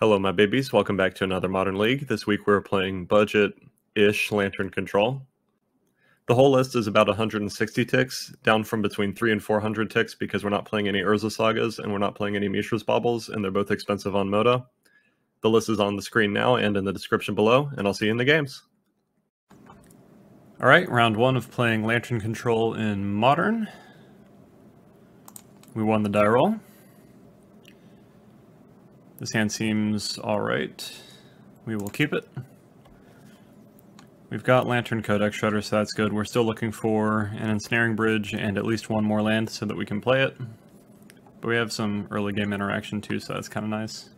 Hello, my babies. Welcome back to another Modern League. This week we're playing budget-ish Lantern Control. The whole list is about 160 tix, down from between 3 and 400 tix because we're not playing any Urza Sagas and we're not playing any Mishra's Baubles, and they're both expensive on Moda. The list is on the screen now and in the description below, and I'll see you in the games. Alright, round one of playing Lantern Control in Modern. We won the die roll. This hand seems alright. We will keep it. We've got Lantern Codex Shredder, so that's good. We're still looking for an Ensnaring Bridge and at least one more land so that we can play it. But we have some early game interaction too, so that's kind of nice.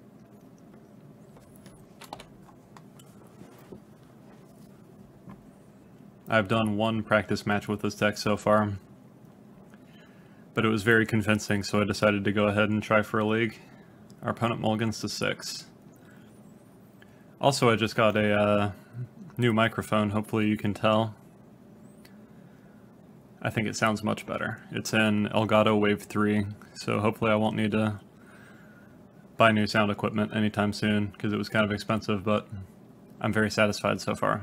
I've done one practice match with this deck so far, but it was very convincing, so I decided to go ahead and try for a league. Our opponent mulligans to six. Also, I just got a uh, new microphone, hopefully you can tell. I think it sounds much better. It's in Elgato Wave 3, so hopefully I won't need to buy new sound equipment anytime soon, because it was kind of expensive, but I'm very satisfied so far.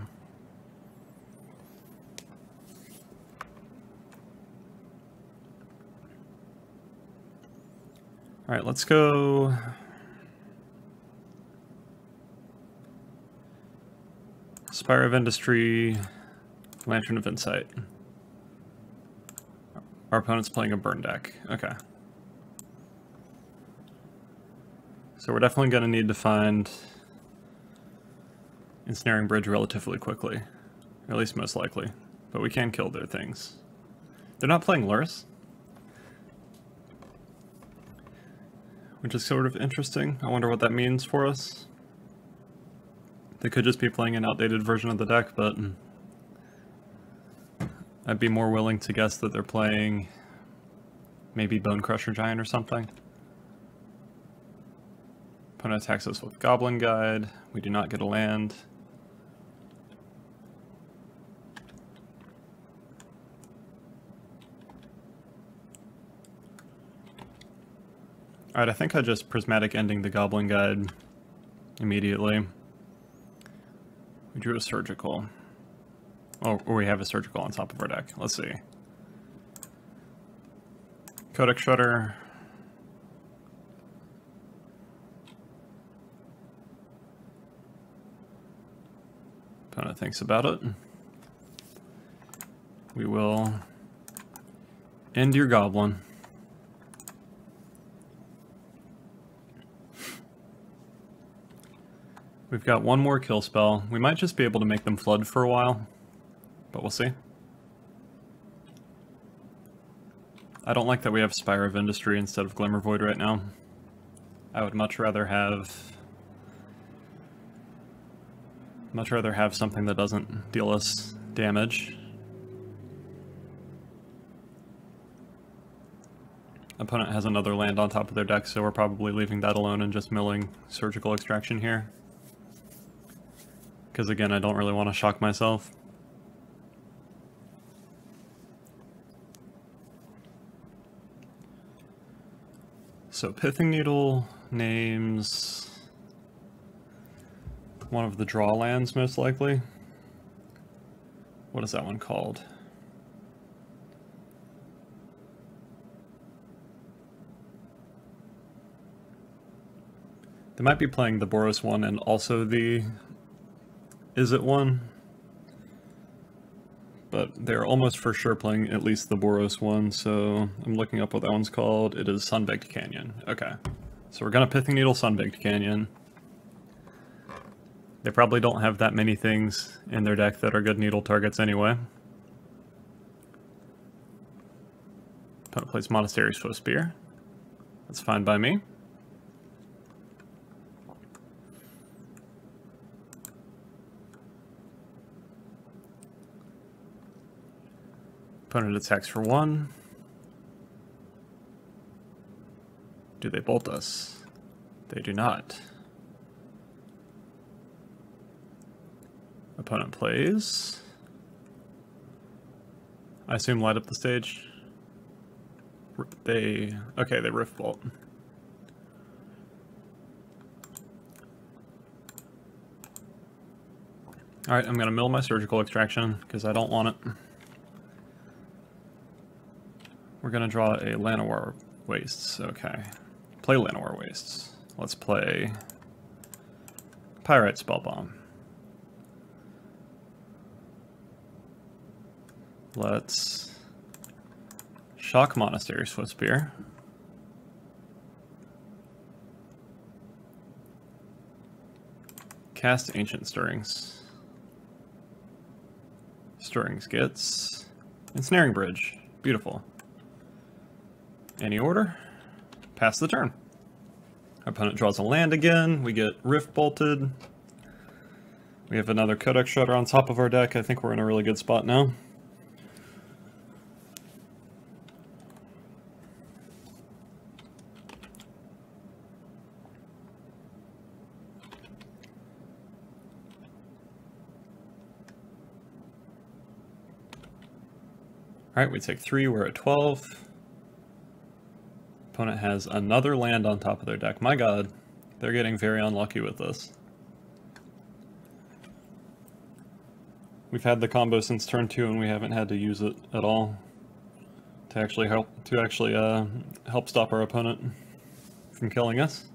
All right, let's go. Spire of Industry, Lantern of Insight. Our opponent's playing a burn deck. Okay. So we're definitely going to need to find Ensnaring Bridge relatively quickly. Or at least most likely. But we can kill their things. They're not playing Lurrus? Which is sort of interesting. I wonder what that means for us. They could just be playing an outdated version of the deck, but I'd be more willing to guess that they're playing maybe Bonecrusher Giant or something. Opponent attacks us with Goblin Guide. We do not get a land. Alright, I think I just Prismatic Ending the Goblin Guide immediately. We drew a Surgical. Oh, or we have a Surgical on top of our deck. Let's see. Codex Shredder. Opponent thinks about it. We will end your Goblin. We've got one more kill spell. We might just be able to make them flood for a while, but we'll see. I don't like that we have Spire of Industry instead of Glimmervoid right now. I would much rather have... Much rather have something that doesn't deal us damage. Opponent has another land on top of their deck, so we're probably leaving that alone and just milling Surgical Extraction here. Because again, I don't really want to shock myself. So Pithing Needle names one of the draw lands most likely. What is that one called? They might be playing the Boros one and also the is it one? But they're almost for sure playing at least the Boros one, so I'm looking up what that one's called. It is Sunbaked Canyon. Okay. So we're gonna Pithing Needle Sunbaked Canyon. They probably don't have that many things in their deck that are good needle targets anyway. Opponent plays Monastery Swiftspear. That's fine by me. Opponent attacks for one. Do they bolt us? They do not. Opponent plays. I assume light up the stage. They, okay, they rift bolt. All right, I'm gonna mill my surgical extraction because I don't want it. We're to draw a Llanowar Wastes. Okay. Play Llanowar Wastes. Let's play Pyrite Spellbomb. Let's Shock Monastery Swiftspear. Cast Ancient Stirrings. Stirrings gets Ensnaring Bridge. Beautiful. Any order? Pass the turn. Opponent draws a land again. We get Rift Bolted. We have another Codex Shredder on top of our deck. I think we're in a really good spot now. Alright, we take three, we're at 12. Opponent has another land on top of their deck. My god, they're getting very unlucky with this. We've had the combo since turn two and we haven't had to use it at all to actually help to actually uh, help stop our opponent from killing us.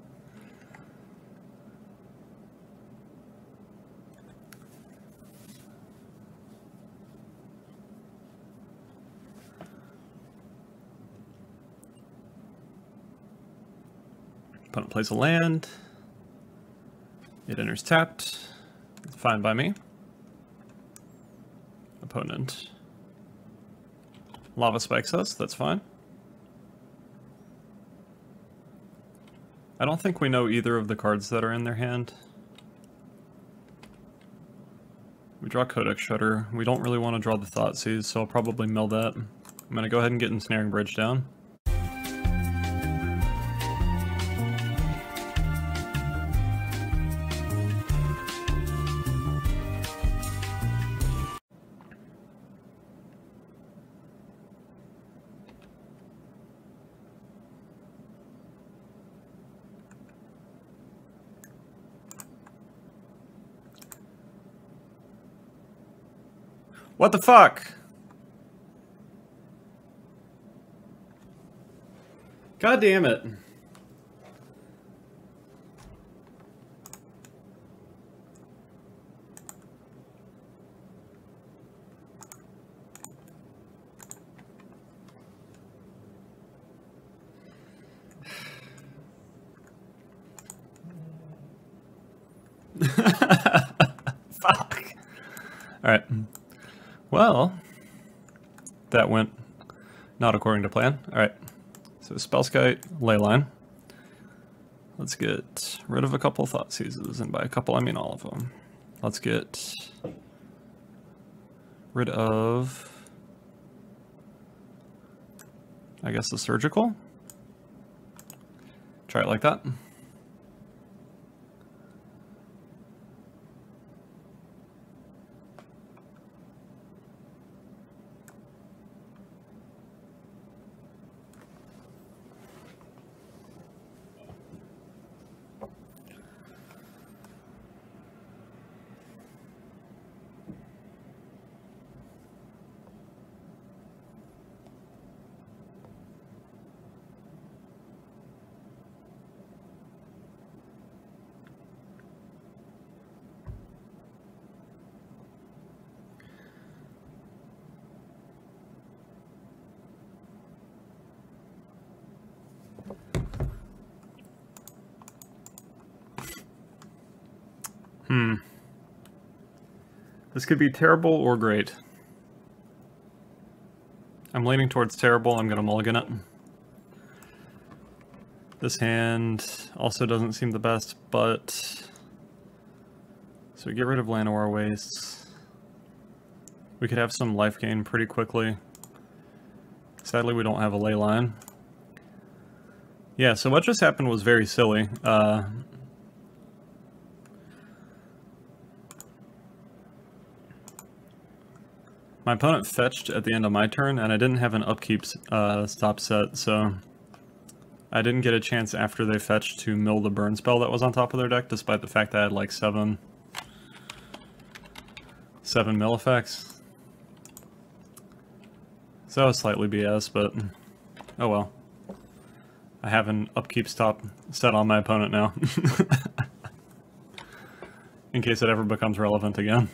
Plays a land. It enters tapped. Fine by me. Opponent. Lava spikes us, that's fine. I don't think we know either of the cards that are in their hand. We draw Codex Shredder. We don't really want to draw the Thoughtseize, so I'll probably mill that. I'm going to go ahead and get Ensnaring Bridge down. What the fuck? God damn it. Fuck. All right. Well, that went not according to plan. All right, so Spellskite, Leyline. Let's get rid of a couple Thoughtseizes, and by a couple I mean all of them. Let's get rid of, I guess the Surgical. Try it like that. This could be terrible or great. I'm leaning towards terrible. I'm going to mulligan it. This hand also doesn't seem the best, but... So we get rid of Llanowar Wastes. We could have some life gain pretty quickly. Sadly, we don't have a Leyline. Yeah, so what just happened was very silly. Uh, My opponent fetched at the end of my turn, and I didn't have an upkeep uh, stop set, so I didn't get a chance after they fetched to mill the burn spell that was on top of their deck, despite the fact that I had like seven. 7 mill effects. So that was slightly BS, but oh well. I have an upkeep stop set on my opponent now. In case it ever becomes relevant again.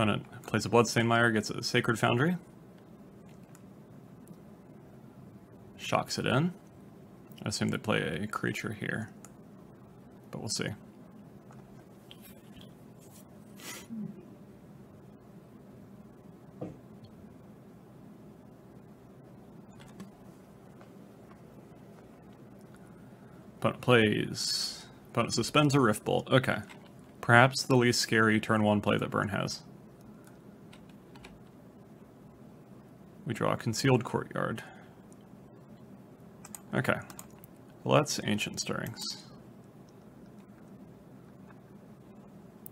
Opponent plays a Bloodstained Mire, gets a Sacred Foundry. Shocks it in. I assume they play a creature here, but we'll see. Opponent plays. Opponent suspends a Rift Bolt. Okay. Perhaps the least scary turn one play that Burn has. We draw a Concealed Courtyard. Okay. Well, that's Ancient Stirrings.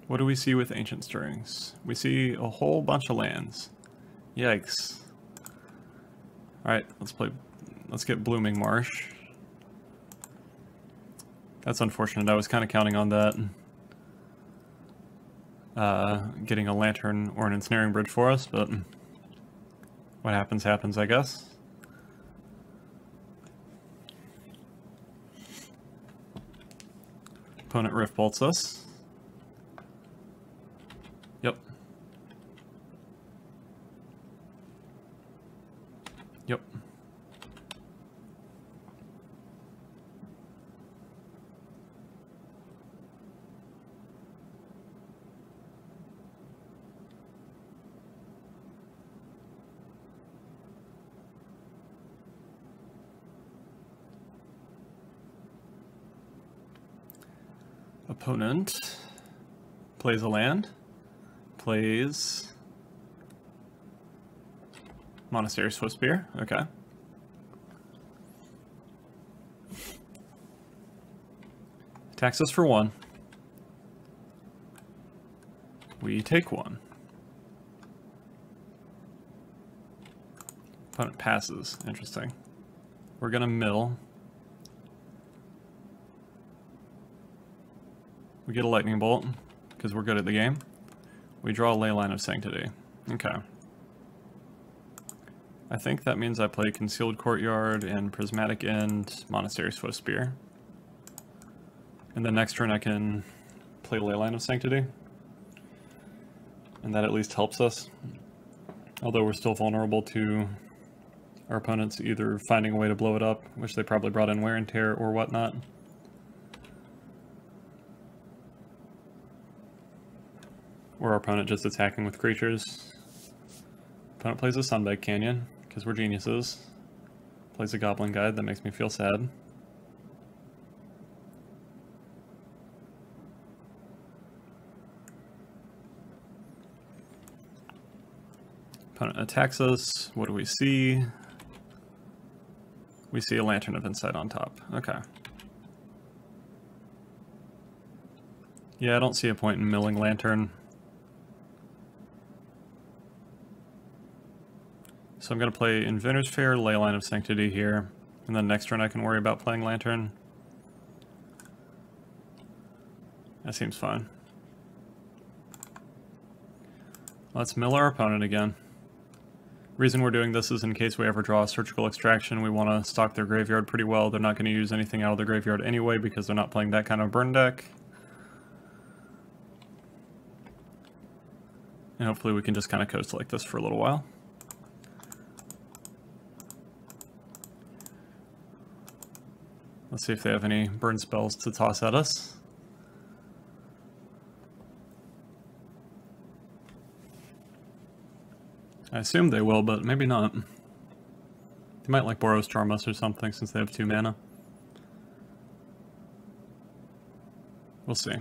What do we see with Ancient Stirrings? We see a whole bunch of lands. Yikes. Alright, let's play... Let's get Blooming Marsh. That's unfortunate. I was kind of counting on that. Uh, getting a lantern or an ensnaring bridge for us, but what happens, happens, I guess. Opponent rift bolts us. Yep. Yep. Opponent plays a land, plays Monastery Swiftspear, okay. Attacks us for one. We take one. Opponent passes, interesting. We're gonna mill. We get a lightning bolt, because we're good at the game. We draw a Leyline of Sanctity. Okay. I think that means I play Concealed Courtyard and Prismatic End, Monastery Swiftspear. And the next turn I can play Leyline of Sanctity. And that at least helps us. Although we're still vulnerable to our opponents either finding a way to blow it up, which they probably brought in wear and tear or whatnot. Or our opponent just attacking with creatures. Opponent plays a Sunbaked Canyon, because we're geniuses. Plays a Goblin Guide, that makes me feel sad. Opponent attacks us. What do we see? We see a Lantern of Insight on top. Okay. Yeah, I don't see a point in milling Lantern. So I'm going to play Inventor's Fair, Leyline of Sanctity here, and then next turn I can worry about playing Lantern. That seems fine. Let's mill our opponent again. Reason we're doing this is in case we ever draw a Surgical Extraction, we want to stock their graveyard pretty well. They're not going to use anything out of the graveyard anyway because they're not playing that kind of burn deck. And hopefully we can just kind of coast like this for a little while. Let's see if they have any burn spells to toss at us. I assume they will, but maybe not. They might like Boros Charm us or something since they have two mana. We'll see.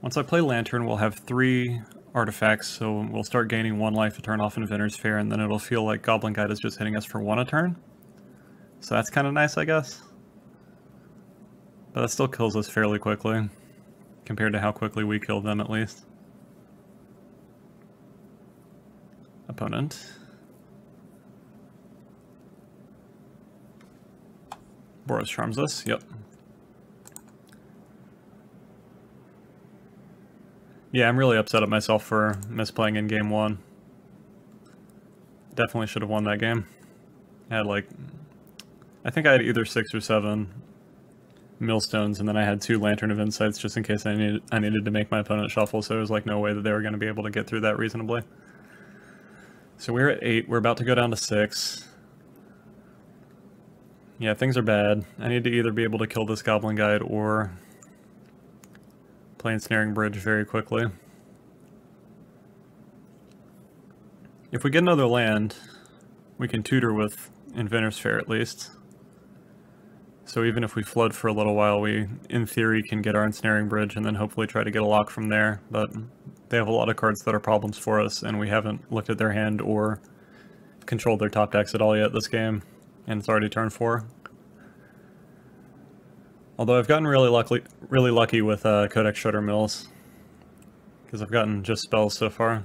Once I play Lantern, we'll have three artifacts, so we'll start gaining one life a turn off Inventor's Fair, and then it'll feel like Goblin Guide is just hitting us for one a turn. So that's kind of nice, I guess. But that still kills us fairly quickly, compared to how quickly we kill them, at least. Opponent. Boros charms us, yep. Yeah, I'm really upset at myself for misplaying in game one. Definitely should have won that game. I had like I think I had either six or seven millstones, and then I had two Lantern of Insights just in case I needed I needed to make my opponent shuffle. So there was like no way that they were going to be able to get through that reasonably. So we're at eight. We're about to go down to six. Yeah, things are bad. I need to either be able to kill this Goblin Guide or play Ensnaring Bridge very quickly. If we get another land, we can tutor with Inventor's Fair at least. So even if we flood for a little while, we, in theory, can get our Ensnaring Bridge and then hopefully try to get a lock from there. But they have a lot of cards that are problems for us, and we haven't looked at their hand or controlled their top decks at all yet this game. And it's already turn 4. Although I've gotten really lucky, really lucky with uh, Codex Shredder Mills. Because I've gotten just spells so far.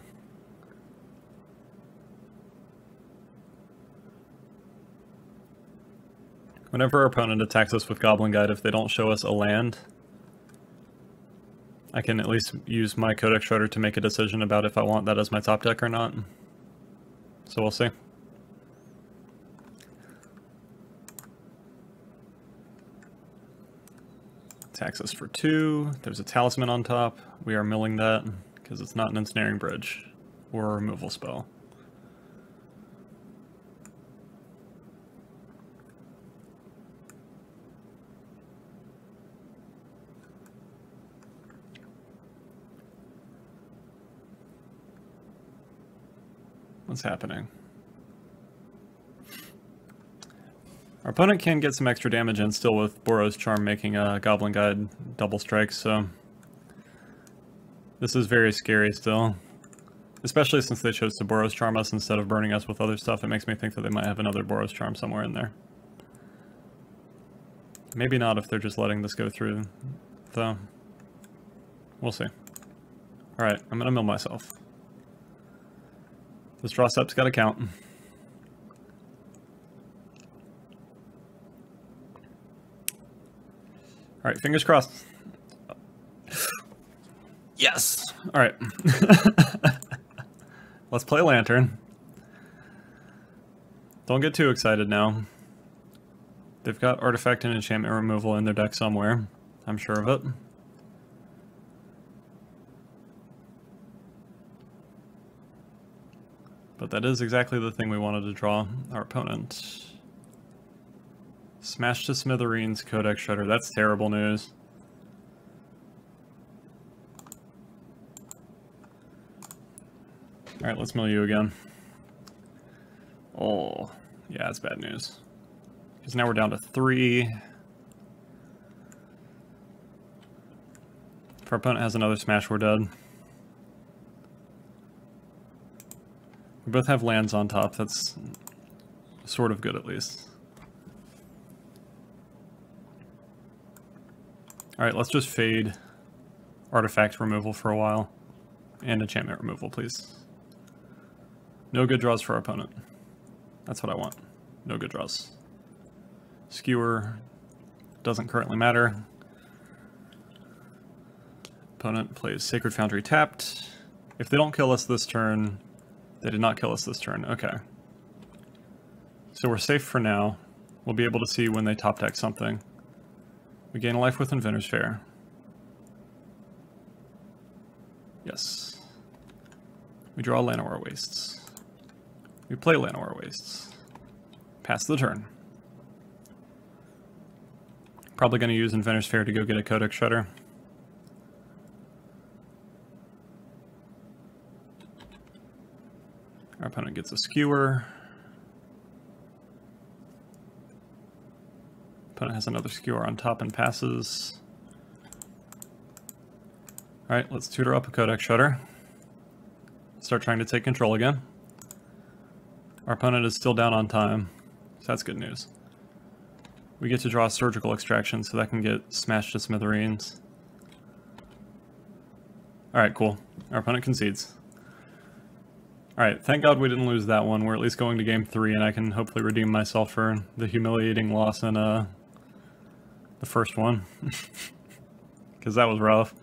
Whenever our opponent attacks us with Goblin Guide, if they don't show us a land, I can at least use my Codex Shredder to make a decision about if I want that as my top deck or not. So we'll see. Attacks us for two. There's a Talisman on top. We are milling that because it's not an Ensnaring Bridge or a removal spell. What's happening? Our opponent can get some extra damage in still with Boros Charm making a Goblin Guide double strike, so... This is very scary still. Especially since they chose to Boros Charm us instead of burning us with other stuff, it makes me think that they might have another Boros Charm somewhere in there. Maybe not if they're just letting this go through, though. We'll see. Alright, I'm gonna mill myself. This draw step's got to count. All right, fingers crossed. Yes. All right. Let's play Lantern. Don't get too excited now. They've got artifact and enchantment removal in their deck somewhere. I'm sure of it. But that is exactly the thing we wanted to draw our opponent. Smash to smithereens, Codex Shredder. That's terrible news. Alright, let's mill you again. Oh, yeah, that's bad news. Because now we're down to three. If our opponent has another smash, we're dead. We both have lands on top, that's sort of good at least. Alright, let's just fade artifact removal for a while. And enchantment removal, please. No good draws for our opponent. That's what I want. No good draws. Skewer doesn't currently matter. Opponent plays Sacred Foundry tapped. If they don't kill us this turn, they did not kill us this turn. Okay. So we're safe for now. We'll be able to see when they top deck something. We gain a life with Inventor's Fair. Yes. We draw Llanowar Wastes. We play Llanowar Wastes. Pass the turn. Probably going to use Inventor's Fair to go get a Codex Shredder. Our opponent gets a skewer. Opponent has another skewer on top and passes. Alright, let's tutor up a Codex Shredder. Start trying to take control again. Our opponent is still down on time, so that's good news. We get to draw Surgical Extraction, so that can get smashed to smithereens. Alright, cool. Our opponent concedes. Alright, thank God we didn't lose that one. We're at least going to game three, and I can hopefully redeem myself for the humiliating loss in uh, the first one. Because that was rough.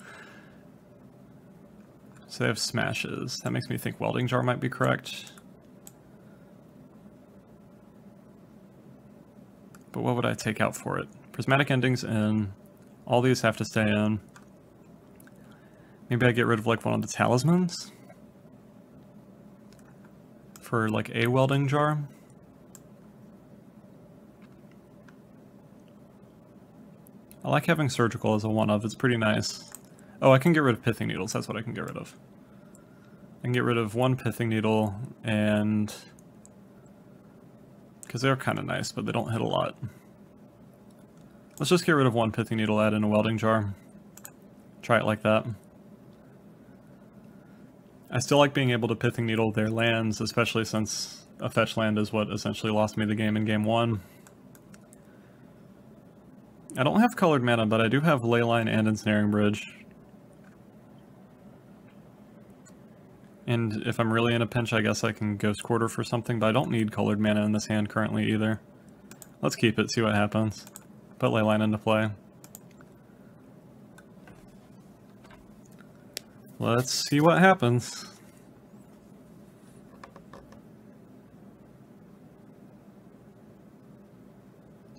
So they have smashes. That makes me think welding jar might be correct. But what would I take out for it? Prismatic endings in. All these have to stay in. Maybe I get rid of like one of the talismans? For like a welding jar? I like having surgical as a one of, it's pretty nice. Oh, I can get rid of pithing needles, that's what I can get rid of. I can get rid of one pithing needle and... Because they're kind of nice, but they don't hit a lot. Let's just get rid of one pithing needle, add in a welding jar. Try it like that. I still like being able to pithing needle their lands, especially since a fetch land is what essentially lost me the game in game one. I don't have colored mana, but I do have Leyline and Ensnaring Bridge. And if I'm really in a pinch, I guess I can Ghost Quarter for something, but I don't need colored mana in this hand currently either. Let's keep it, see what happens. Put Leyline into play. Let's see what happens.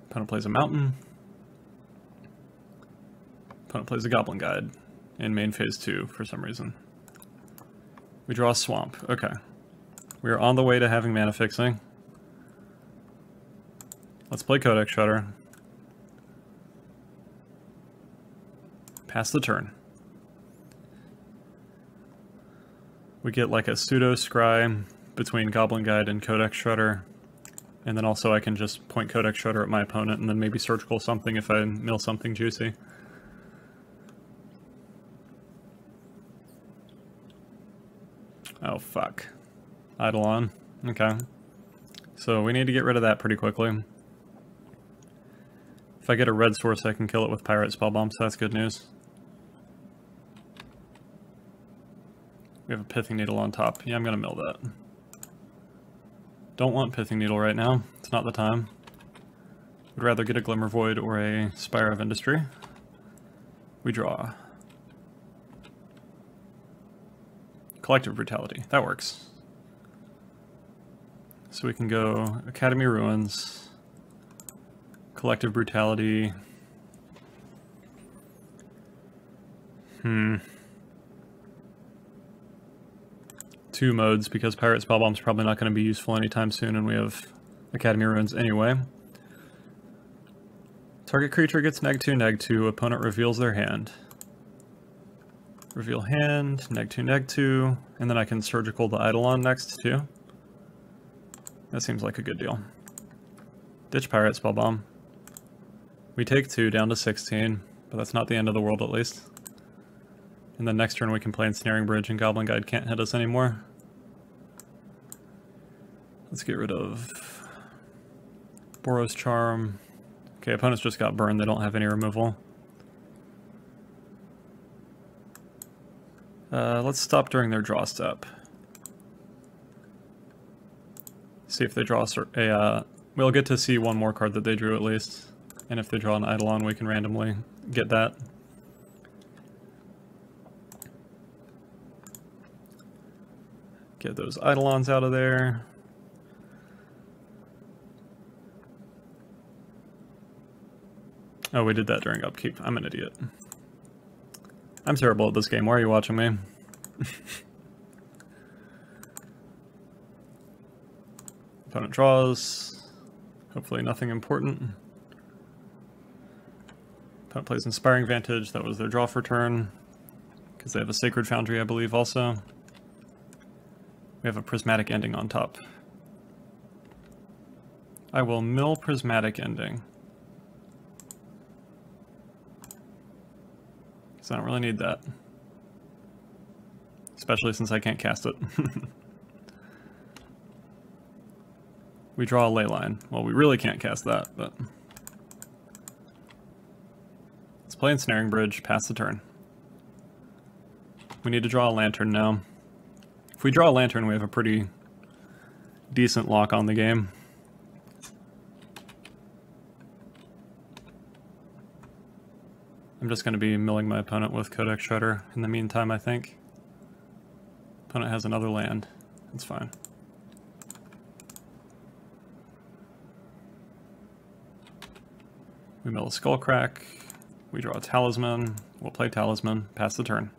Opponent plays a mountain. Opponent plays a Goblin Guide in main phase 2 for some reason. We draw a Swamp. Okay. We are on the way to having mana fixing. Let's play Codex Shredder. Pass the turn. We get like a pseudo scry between Goblin Guide and Codex Shredder. And then also I can just point Codex Shredder at my opponent and then maybe surgical something if I mill something juicy. Oh, fuck. Eidolon. Okay. So we need to get rid of that pretty quickly. If I get a red source, I can kill it with Pyrite Spellbomb, so that's good news. We have a Pithing Needle on top. Yeah, I'm gonna mill that. Don't want Pithing Needle right now. It's not the time. Would rather get a Glimmervoid or a Spire of Industry. We draw. Collective Brutality. That works. So we can go Academy Ruins, Collective Brutality. Hmm. Two modes because Pirate Pyrite Spellbomb's probably not going to be useful anytime soon and we have Academy Ruins anyway. Target creature gets neg 2, neg 2, opponent reveals their hand. Reveal hand, neg 2, neg 2, and then I can surgical the Eidolon next too. That seems like a good deal. Ditch Pyrite Spellbomb. We take 2 down to 16, but that's not the end of the world at least. And then next turn we can play Ensnaring Bridge and Goblin Guide can't hit us anymore. Let's get rid of Boros Charm. Okay, opponents just got burned, they don't have any removal. Uh, let's stop during their draw step. See if they draw a, uh, we'll get to see one more card that they drew at least. And if they draw an Eidolon, we can randomly get that. Get those Eidolons out of there. Oh, we did that during upkeep. I'm an idiot. I'm terrible at this game. Why are you watching me? Opponent draws. Hopefully nothing important. Opponent plays Inspiring Vantage. That was their draw for turn. Because they have a Sacred Foundry, I believe, also. We have a Prismatic Ending on top. I will mill Prismatic Ending. So I don't really need that. Especially since I can't cast it. we draw a Leyline. Well, we really can't cast that, but... Let's play Ensnaring Bridge, pass the turn. We need to draw a lantern now. If we draw a lantern, we have a pretty decent lock on the game. I'm just going to be milling my opponent with Codex Shredder in the meantime, I think. Opponent has another land. That's fine. We mill a Skullcrack. We draw a Talisman. We'll play Talisman. Pass the turn.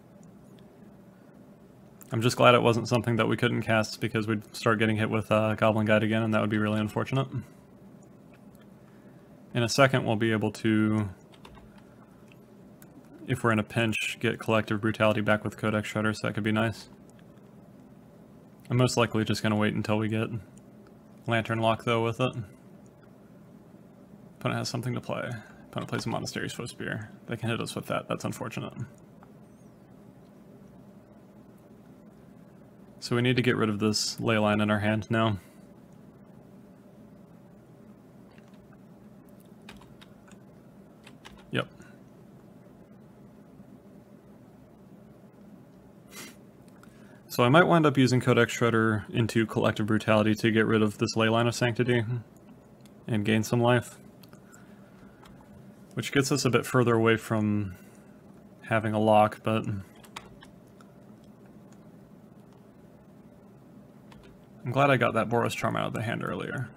I'm just glad it wasn't something that we couldn't cast because we'd start getting hit with uh, Goblin Guide again, and that would be really unfortunate. In a second, we'll be able to, if we're in a pinch, get Collective Brutality back with Codex Shredder, so that could be nice. I'm most likely just going to wait until we get Lantern Lock, though, with it. Opponent has something to play. Opponent plays a Monastery Spear. They can hit us with that. That's unfortunate. So we need to get rid of this leyline in our hand now. Yep. So I might wind up using Codex Shredder into Collective Brutality to get rid of this Leyline of Sanctity and gain some life. Which gets us a bit further away from having a lock, but I'm glad I got that Boros Charm out of the hand earlier.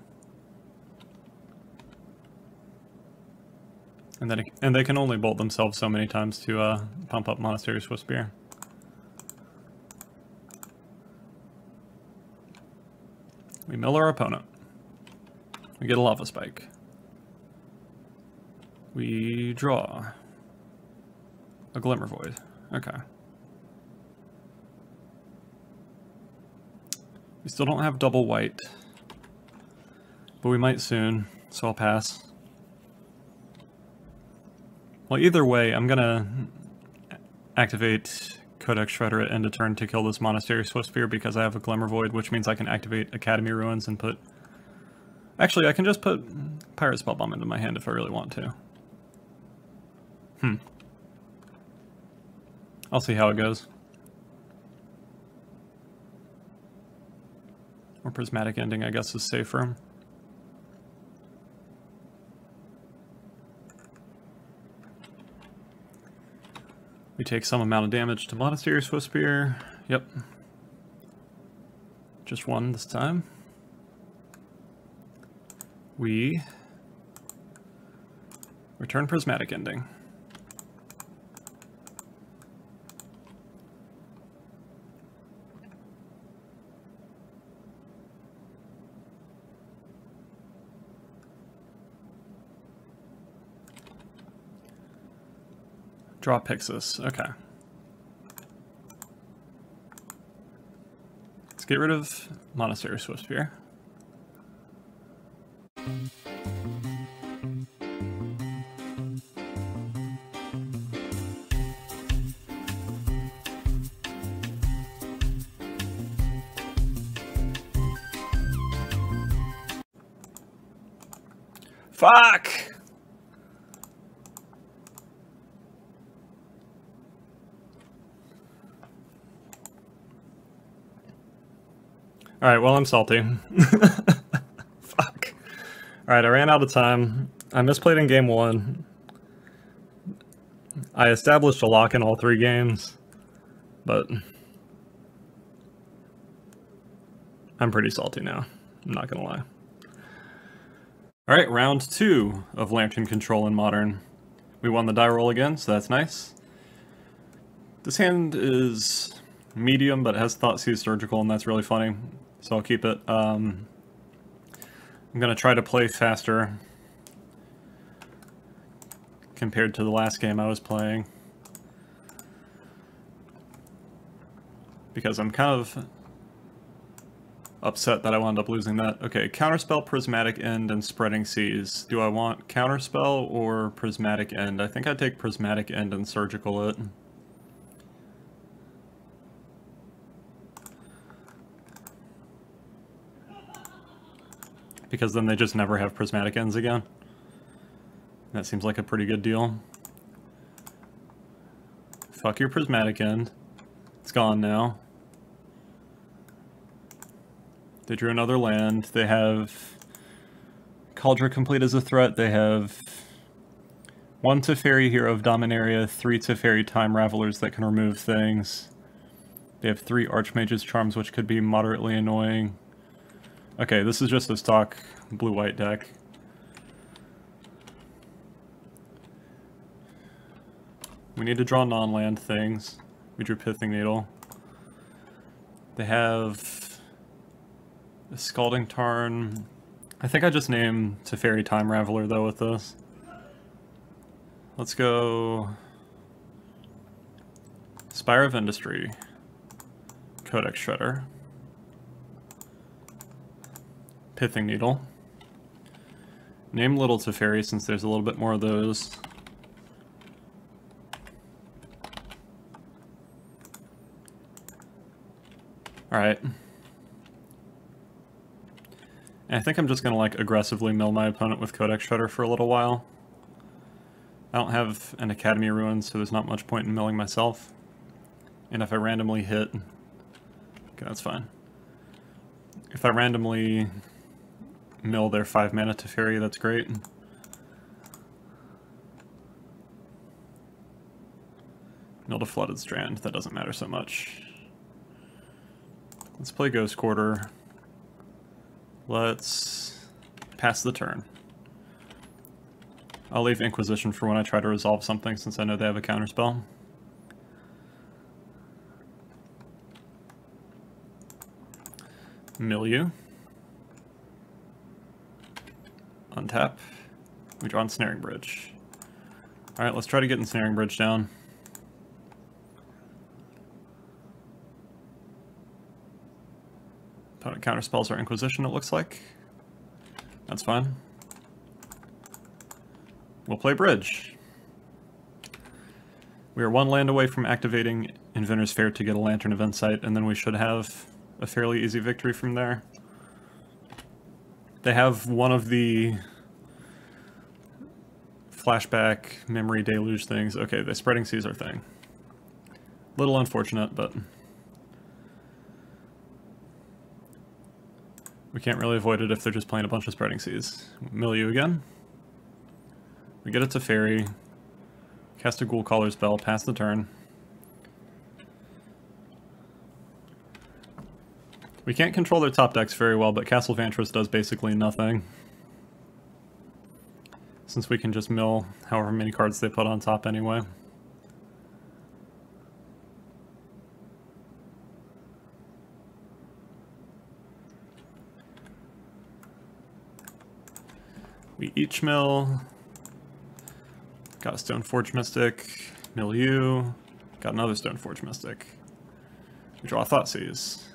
And then and they can only bolt themselves so many times to uh, pump up Monastery Swiftspear. We mill our opponent. We get a Lava Spike. We draw. A Glimmervoid. Okay. We still don't have double white. But we might soon, so I'll pass. Well, either way, I'm gonna activate Codex Shredder at end of turn to kill this Monastery Swiftspear because I have a Glimmervoid, which means I can activate Academy Ruins and put... Actually, I can just put Pyrite Spellbomb into my hand if I really want to. Hmm. I'll see how it goes. Or prismatic ending, I guess, is safer. We take some amount of damage to Monastery Swiftspear. Yep. Just one this time. We return Prismatic Ending. Draw Pixis. Okay. Let's get rid of Monastery Swiftspear. Alright, well, I'm salty. Fuck. Alright, I ran out of time. I misplayed in game one. I established a lock in all three games, but I'm pretty salty now. I'm not gonna lie. Alright, round two of Lantern Control in Modern. We won the die roll again, so that's nice. This hand is medium, but it has Thoughtseize Surgical, and that's really funny so I'll keep it. Um, I'm going to try to play faster compared to the last game I was playing. Because I'm kind of upset that I wound up losing that. Okay, Counterspell, Prismatic End, and Spreading Seas. Do I want Counterspell or Prismatic End? I think I'd take Prismatic End and Surgical it. Because then they just never have prismatic ends again. That seems like a pretty good deal. Fuck your prismatic end. It's gone now. They drew another land. They have Kaldra Compleat as a threat. They have one Teferi Hero of Dominaria, three Teferi Time Ravelers that can remove things. They have three Archmage's Charms, which could be moderately annoying. Okay, this is just a stock blue-white deck. We need to draw non-land things. We drew Pithing Needle. They have a Scalding Tarn. I think I just named Teferi Time Raveler though with this. Let's go Spire of Industry, Codex Shredder, Pithing Needle. Name Little Teferi since there's a little bit more of those. Alright. I think I'm just gonna like aggressively mill my opponent with Codex Shredder for a little while. I don't have an Academy Ruin, so there's not much point in milling myself. And if I randomly hit... Okay, that's fine. If I randomly mill their 5 mana Teferi, that's great. Milled a Flooded Strand, that doesn't matter so much. Let's play Ghost Quarter. Let's pass the turn. I'll leave Inquisition for when I try to resolve something since I know they have a counterspell. Mill you. Untap. We draw Ensnaring Bridge. Alright, let's try to get Ensnaring Bridge down. Opponent counterspells our Inquisition, it looks like. That's fine. We'll play Bridge. We are one land away from activating Inventor's Fair to get a Lantern of Insight, and then we should have a fairly easy victory from there. They have one of the flashback memory deluge things. Okay, the spreading seas are thing. Little unfortunate, but we can't really avoid it if they're just playing a bunch of spreading seas. Mill you again. We get it Teferi. cast a Ghoul Caller's Bell, pass the turn. We can't control their top decks very well, but Castle Vantress does basically nothing. Since we can just mill however many cards they put on top anyway. We each mill. Got a Stoneforge Mystic. Mill you. Got another Stoneforge Mystic. We draw Thoughtseize.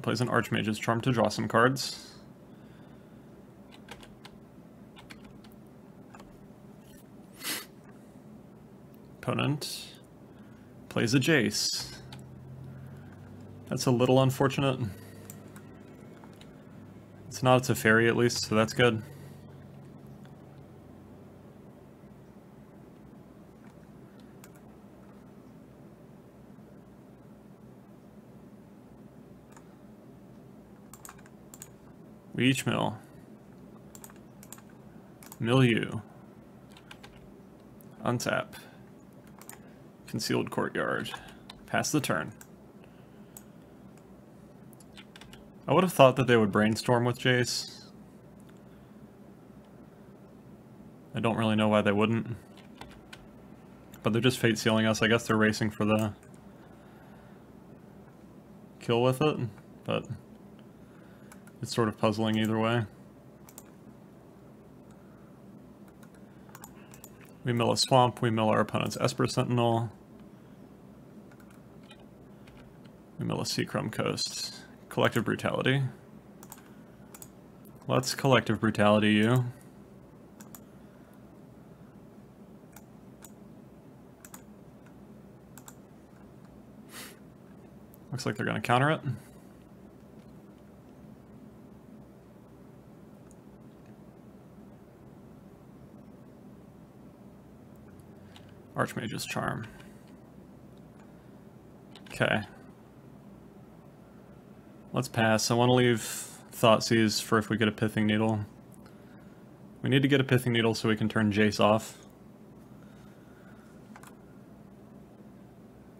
Plays an Archmage's Charm to draw some cards. Opponent plays a Jace. That's a little unfortunate. It's not a Teferi at least, so that's good. Beach Mill. Milieu. Untap. Concealed Courtyard. Pass the turn. I would have thought that they would brainstorm with Jace. I don't really know why they wouldn't. But they're just fate sealing us. I guess they're racing for the kill with it, but it's sort of puzzling either way. We mill a swamp, we mill our opponent's Esper Sentinel. We mill a Seachrome Coast. Collective Brutality. Let's Collective Brutality you. Looks like they're going to counter it. Archmage's Charm. Okay. Let's pass. I want to leave Thoughtseize for if we get a Pithing Needle. We need to get a Pithing Needle so we can turn Jace off.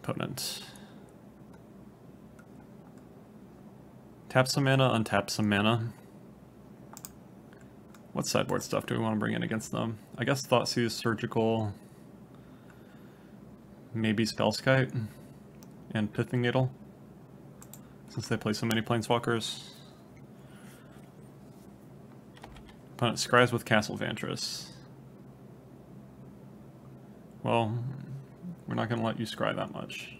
Opponent. Tap some mana, untap some mana. What sideboard stuff do we want to bring in against them? I guess Thoughtseize, Surgical, maybe Spellskite, and Pithing Needle, since they play so many Planeswalkers. Opponent scries with Castle Vantress. Well, we're not going to let you scry that much.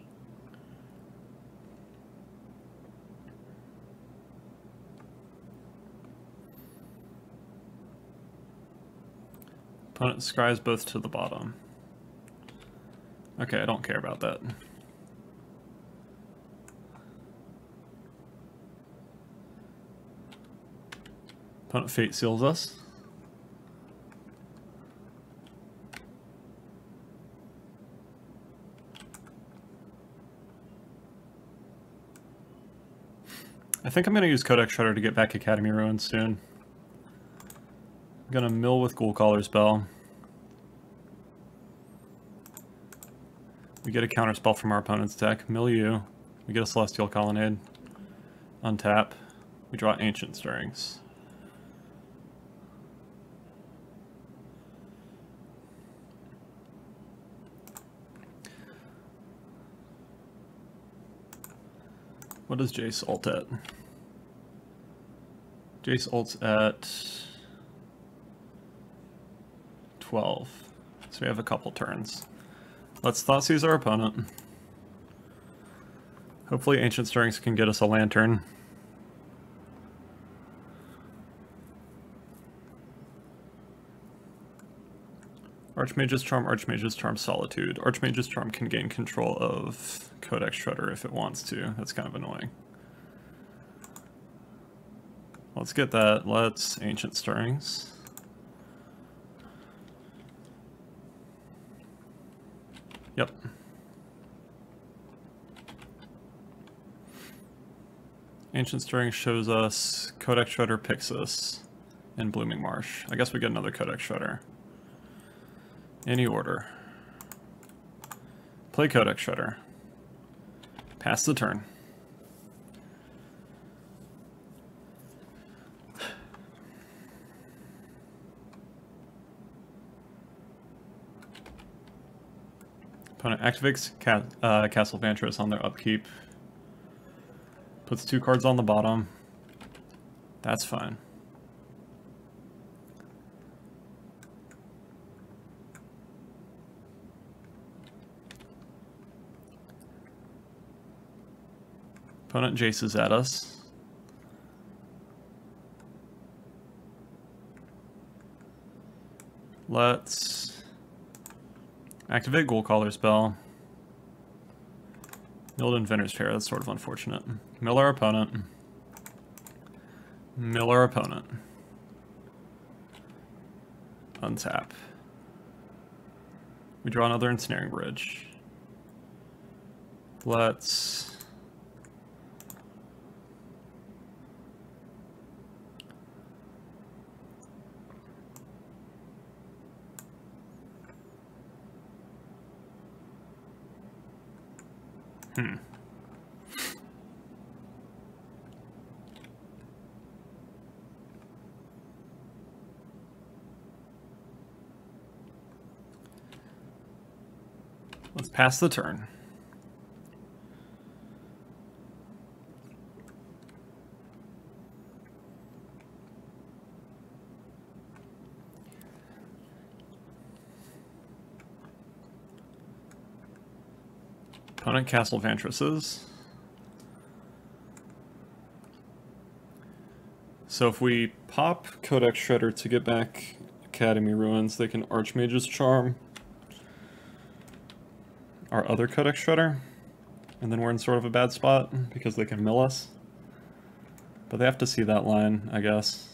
Opponent scries both to the bottom. Okay, I don't care about that. Opponent Fate seals us. I think I'm going to use Codex Shredder to get back Academy Ruins soon. I'm going to mill with Ghoul-Caller's Bell. Get a counter spell from our opponent's deck. Mill you. We get a Celestial Colonnade. Untap. We draw Ancient Stirrings. What does Jace ult at? Jace ult's at 12. So we have a couple turns. Let's Thoughtseize our opponent. Hopefully Ancient Stirrings can get us a Lantern. Archmage's Charm, Archmage's Charm, Solitude. Archmage's Charm can gain control of Codex Shredder if it wants to. That's kind of annoying. Let's get that. Let's Ancient Stirrings. Yep. Ancient Stirrings shows us Codex Shredder Pyxis and Blooming Marsh. I guess we get another Codex Shredder. Any order. Play Codex Shredder. Pass the turn. Opponent activates ca uh, Castle Vantress on their upkeep. Puts two cards on the bottom. That's fine. Opponent Jaces at us. Let's activate Ghoul-Caller's Bell. Milled Inventor's Fair, that's sort of unfortunate. Mill our opponent. Mill our opponent. Untap. We draw another Ensnaring Bridge. Let's Hmm. Let's pass the turn. Opponent Castle Vantresses. So if we pop Codex Shredder to get back Academy Ruins, they can Archmage's Charm our other Codex Shredder, and then we're in sort of a bad spot because they can mill us. But they have to see that line, I guess.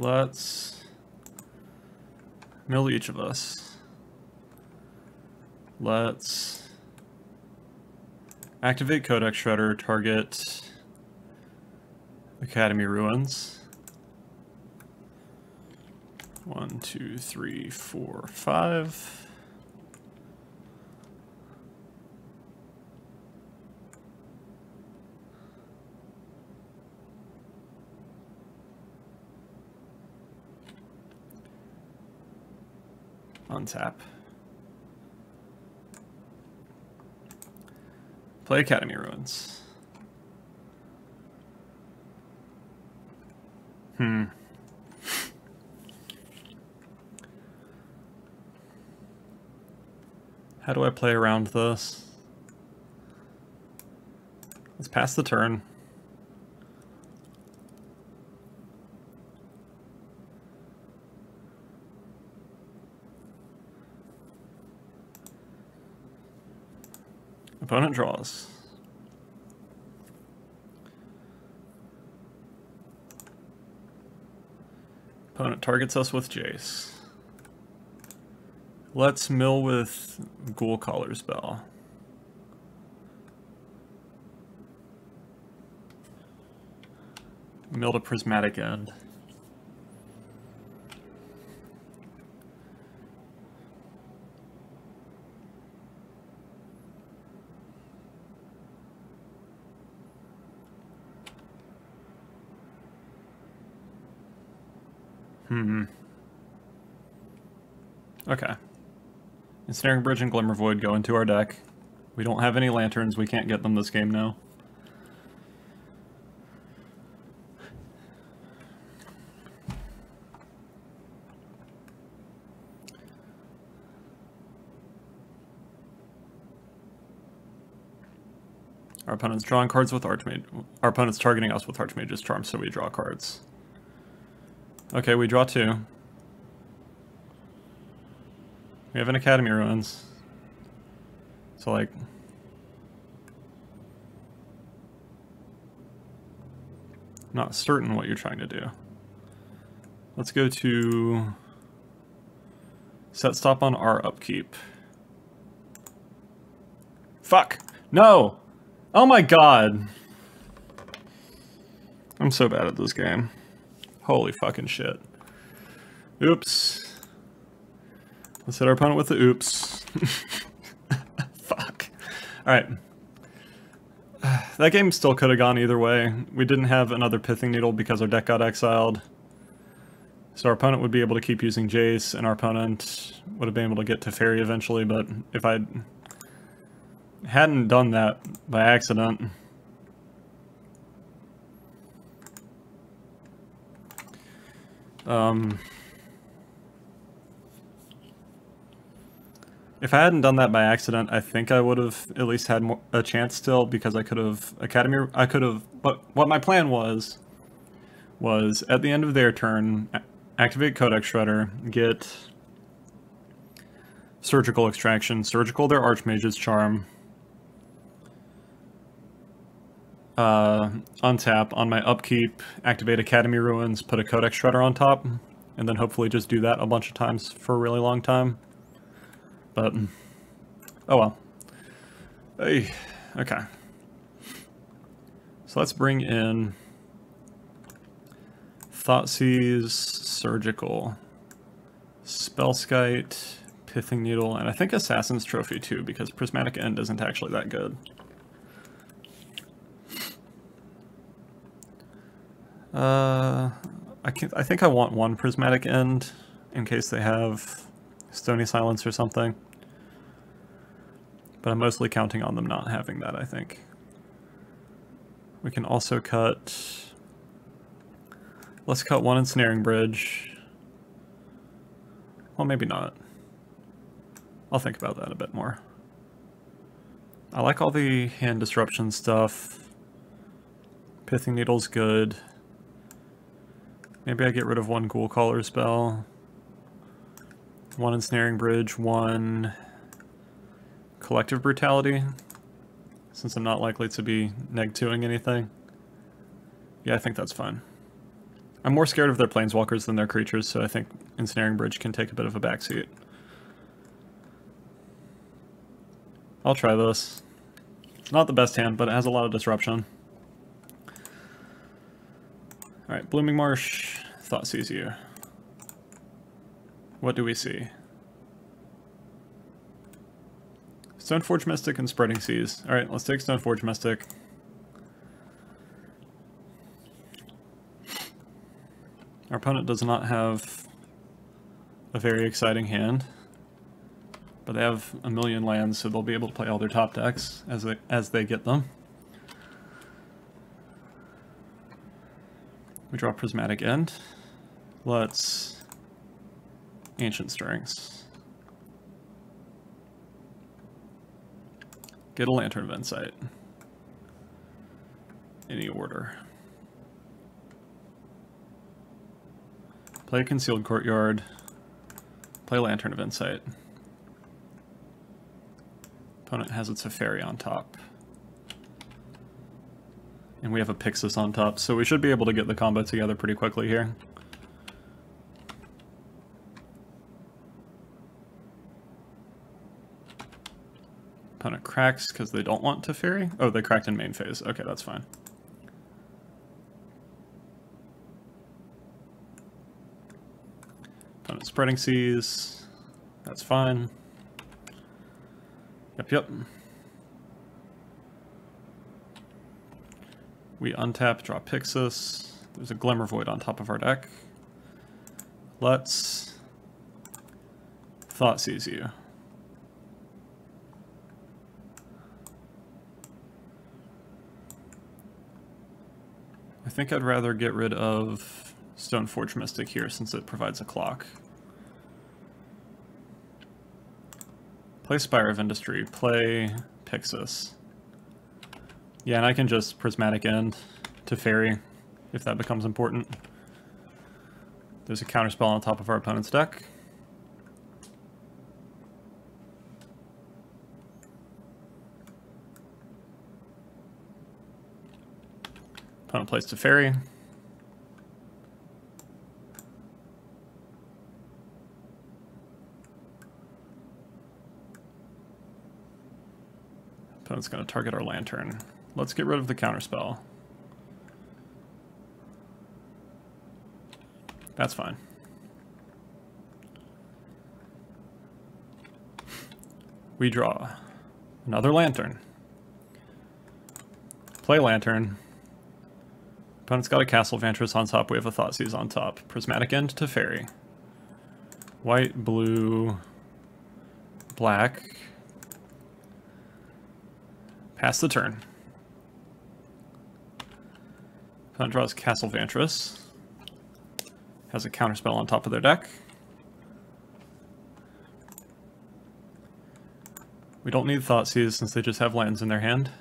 Let's mill each of us. Let's activate Codex Shredder, target Academy Ruins. One, two, three, four, five. Untap. Play Academy Ruins. Hmm. How do I play around this? Let's pass the turn. Opponent draws. Opponent targets us with Jace. Let's mill with Ghoul Caller's Bell. Mill to Prismatic End. Hmm. Okay. Ensnaring Bridge and Glimmervoid go into our deck. We don't have any lanterns, we can't get them this game now. Our opponent's drawing cards with Archmage. Our opponent's targeting us with Archmage's Charm, so we draw cards. Okay, we draw two. We have an Academy Ruins. So, like... Not certain what you're trying to do. Let's go to... Set stop on our upkeep. Fuck! No! Oh my god! I'm so bad at this game. Holy fucking shit. Oops. Let's hit our opponent with the oops. Fuck. Alright. That game still could have gone either way. We didn't have another Pithing Needle because our deck got exiled. So our opponent would be able to keep using Jace, and our opponent would have been able to get Teferi eventually, but if I hadn't done that by accident... Um... If I hadn't done that by accident, I think I would have at least had more, a chance still because I could have Academy. I could have. But what my plan was was at the end of their turn, activate Codex Shredder, get Surgical Extraction, Surgical their Archmage's Charm, uh, untap on my upkeep, activate Academy Ruins, put a Codex Shredder on top, and then hopefully just do that a bunch of times for a really long time. But, oh well. Hey, okay. So let's bring in Thoughtseize, Surgical, Spellskite, Pithing Needle, and I think Assassin's Trophy too, because Prismatic End isn't actually that good. Uh, I, can, I think I want one Prismatic End in case they have Stony Silence or something. But I'm mostly counting on them not having that, I think. We can also cut... Let's cut one Ensnaring Bridge. Well, maybe not. I'll think about that a bit more. I like all the hand disruption stuff. Pithing Needle's good. Maybe I get rid of one Ghoul Caller's Bell. One Ensnaring Bridge, one Collective Brutality, since I'm not likely to be neg 2ing anything. Yeah, I think that's fine. I'm more scared of their planeswalkers than their creatures, so I think Ensnaring Bridge can take a bit of a backseat. I'll try this. It's not the best hand, but it has a lot of disruption. Alright, Blooming Marsh, Thoughtseize you. What do we see? Stoneforge Mystic and Spreading Seas. Alright, let's take Stoneforge Mystic. Our opponent does not have a very exciting hand, but they have a million lands, so they'll be able to play all their top decks as they, as they get them. We draw Prismatic End. Let's Ancient Stirrings. Get a Lantern of Insight. Any order. Play a Concealed Courtyard. Play Lantern of Insight. Opponent has its Teferi on top. And we have a Pyxis on top, so we should be able to get the combo together pretty quickly here. Opponent cracks because they don't want Teferi? Oh, they cracked in main phase. Okay, that's fine. Opponent spreading seas. That's fine. Yep, yep. We untap, draw Pyxis. There's a Glimmervoid on top of our deck. Let's Thoughtseize you. I think I'd rather get rid of Stoneforge Mystic here since it provides a clock. Play Spire of Industry, play Pyxis. Yeah, and I can just Prismatic End Teferi if that becomes important. There's a counterspell on top of our opponent's deck. Opponent plays Teferi. Opponent's going to target our Lantern. Let's get rid of the counterspell. That's fine. We draw another Lantern. Play Lantern. Opponent's got a Castle Vantress on top, we have a Thoughtseize on top. Prismatic End Teferi. White, blue, black. Pass the turn. Opponent draws Castle Vantress. Has a counterspell on top of their deck. We don't need Thoughtseize since they just have lands in their hand.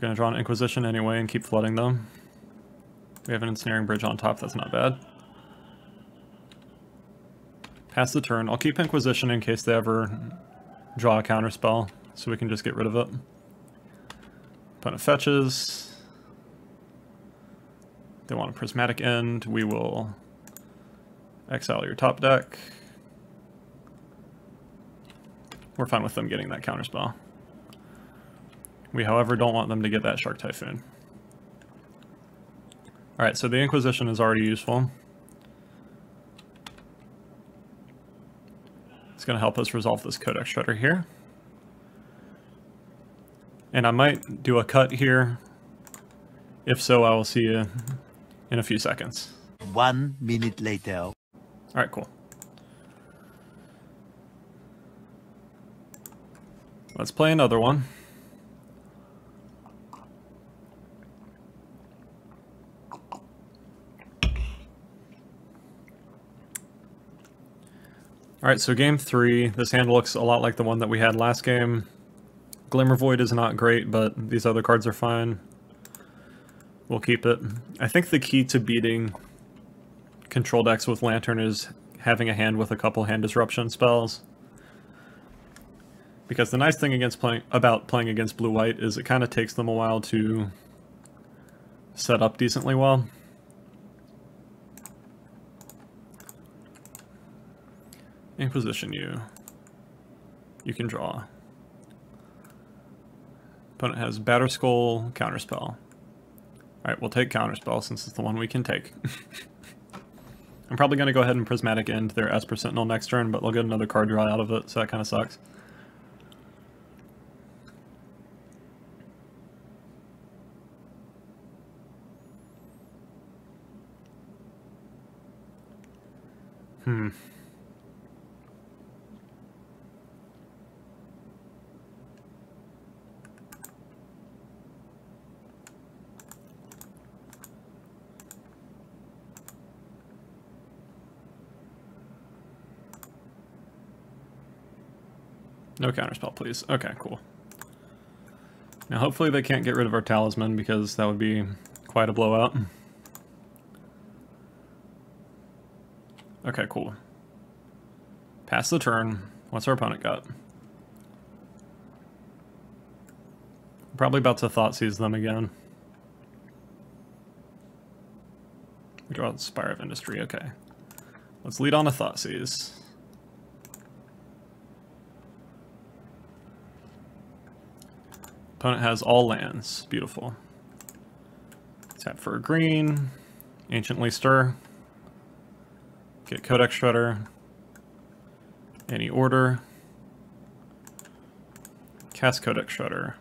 We're to draw an Inquisition anyway and keep flooding them. We have an Ensnaring Bridge on top, that's not bad. Pass the turn. I'll keep Inquisition in case they ever draw a counterspell so we can just get rid of it. Opponent fetches. They want a prismatic end. We will exile your top deck. We're fine with them getting that counterspell. We, however, don't want them to get that Shark Typhoon. Alright, so the Inquisition is already useful. It's going to help us resolve this Codex Shredder here. And I might do a cut here. If so, I will see you in a few seconds. One minute later. Alright, cool. Let's play another one. Alright, so game three. This hand looks a lot like the one that we had last game. Glimmervoid is not great, but these other cards are fine. We'll keep it. I think the key to beating control decks with Lantern is having a hand with a couple hand disruption spells. Because the nice thing against playing about playing against blue-white is it kind of takes them a while to set up decently well. Inquisition you. You can draw. Opponent has Batterskull, Counterspell. Alright, we'll take Counterspell since it's the one we can take. I'm probably going to go ahead and Prismatic End their Esper Sentinel next turn, but they'll get another card draw out of it, so that kind of sucks. Hmm. No counterspell, please. Okay, cool. Now hopefully they can't get rid of our talisman because that would be quite a blowout. Okay, cool. Pass the turn. What's our opponent got? Probably about to Thoughtseize them again. We draw the Spire of Industry, okay. Let's lead on a Thoughtseize. Opponent has all lands. Beautiful. Tap for a green. Anciently Stir. Get Codex Shredder. Any order. Cast Codex Shredder.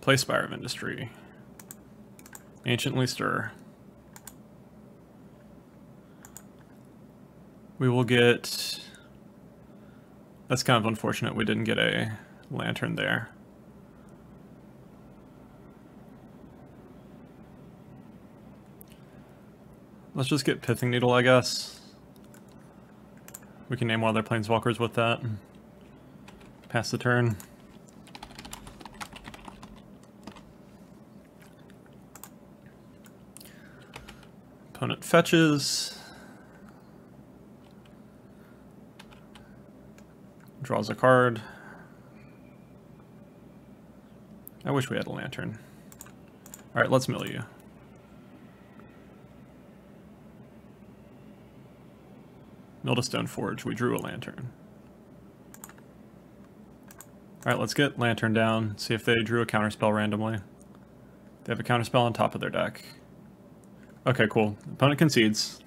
Play Spire of Industry. Anciently Stir. We will get... That's kind of unfortunate we didn't get a lantern there. Let's just get Pithing Needle, I guess. We can name one of their planeswalkers with that. Pass the turn. Opponent fetches. Draws a card. I wish we had a lantern. Alright, let's mill you. Milled a stone forge, we drew a lantern. Alright, let's get lantern down, see if they drew a counterspell randomly. They have a counterspell on top of their deck. Okay, cool. Opponent concedes.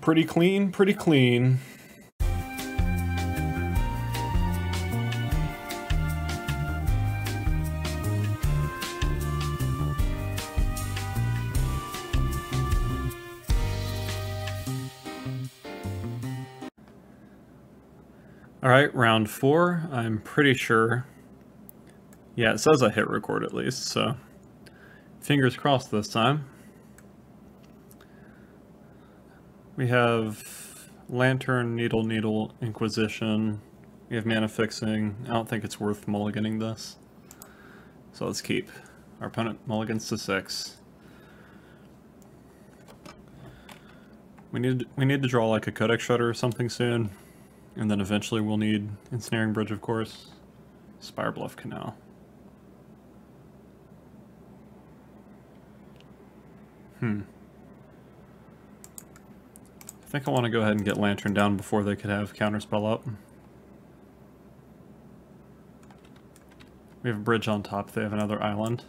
Pretty clean, pretty clean. Alright, round four. I'm pretty sure. Yeah, it says I hit record at least, so fingers crossed this time. We have Lantern, Needle, Needle, Inquisition. We have Mana Fixing. I don't think it's worth mulliganing this. So let's keep. Our opponent mulligans to six. We need we need to draw like a Codex Shredder or something soon. And then eventually we'll need Ensnaring Bridge, of course. Spirebluff Canal. Hmm. I think I want to go ahead and get Lantern down before they could have Counterspell up. We have a bridge on top, they have another island.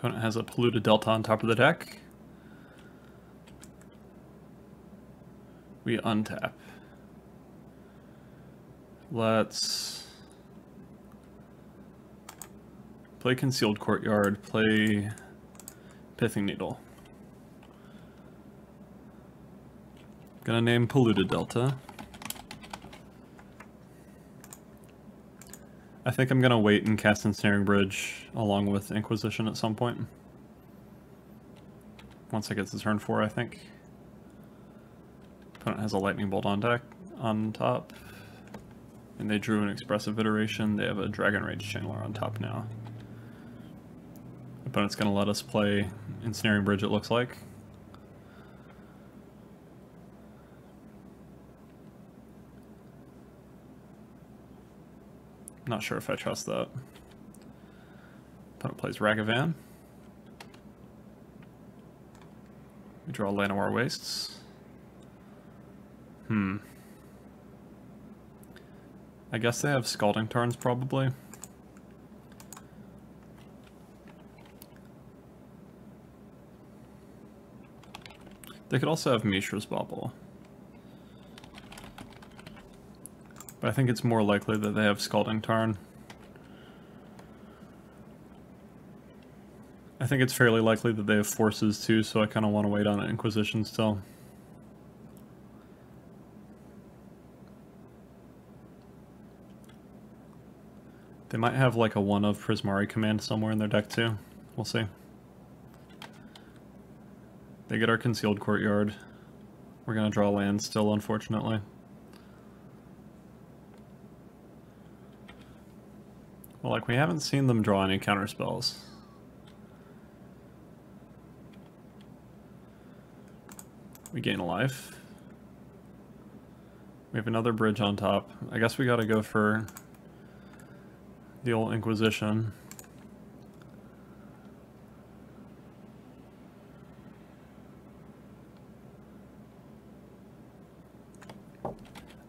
Opponent has a polluted delta on top of the deck. We untap. Let's play Concealed Courtyard, play Pithing Needle. Gonna name Polluted Delta. I think I'm going to wait and cast Ensnaring Bridge along with Inquisition at some point. Once I get to turn 4, I think. Opponent has a Lightning Bolt on deck, on top. And they drew an Expressive Iteration. They have a Dragon Rage Channeler on top now. Opponent's going to let us play Ensnaring Bridge, it looks like. Not sure if I trust that. Opponent plays Ragavan. We draw Llanowar Wastes. Hmm. I guess they have Scalding Tarns, probably. They could also have Mishra's Bauble. But I think it's more likely that they have Scalding Tarn. I think it's fairly likely that they have forces too, so I kind of want to wait on Inquisition still. They might have like a one of Prismari command somewhere in their deck too. We'll see. They get our concealed courtyard. We're gonna draw land still, unfortunately. Like we haven't seen them draw any counter spells. We gain a life. We have another bridge on top. I guess we gotta go for the old Inquisition.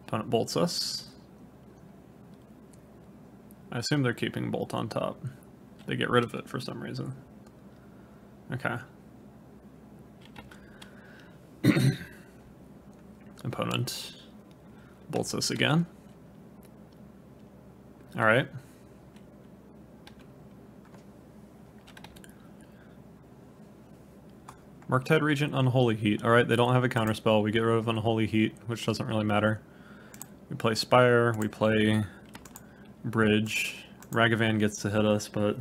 Opponent bolts us. I assume they're keeping bolt on top. They get rid of it for some reason. Okay. Opponent bolts us again. Alright. Murktide Regent Unholy Heat. Alright, they don't have a counterspell. We get rid of Unholy Heat, which doesn't really matter. We play Spire, we play Bridge. Ragavan gets to hit us, but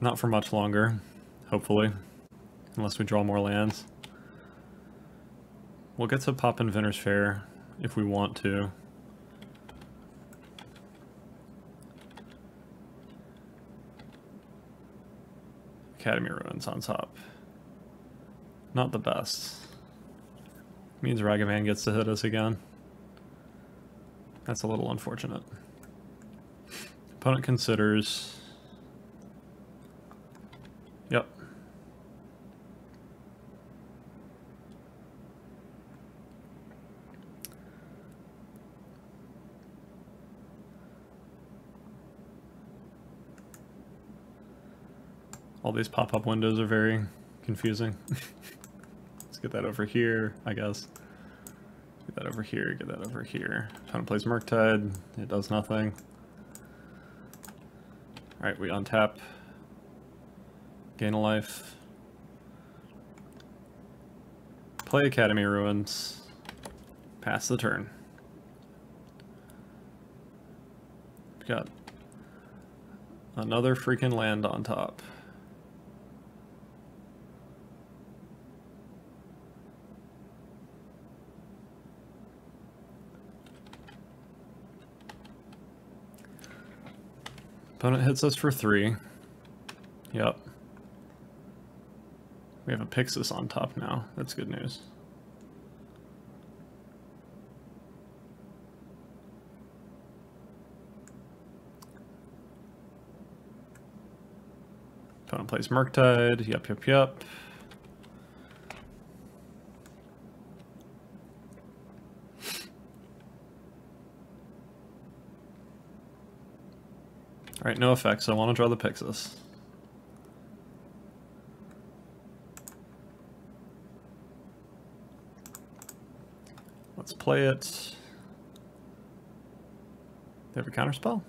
not for much longer, hopefully. Unless we draw more lands. We'll get to pop Inventor's Fair if we want to. Academy Ruins on top. Not the best. Means Ragavan gets to hit us again. That's a little unfortunate. Opponent considers... Yep. All these pop-up windows are very confusing. Let's get that over here, I guess. That over here, get that over here. Opponent plays Murktide, it does nothing. Alright, we untap. Gain a life. Play Academy Ruins. Pass the turn. We got another freaking land on top. Opponent hits us for three. Yep. We have a Pyxis on top now. That's good news. Opponent plays Murktide. Yep, yep, yep. Alright, no effects. I want to draw the Pyxis. Let's play it. They have a counterspell?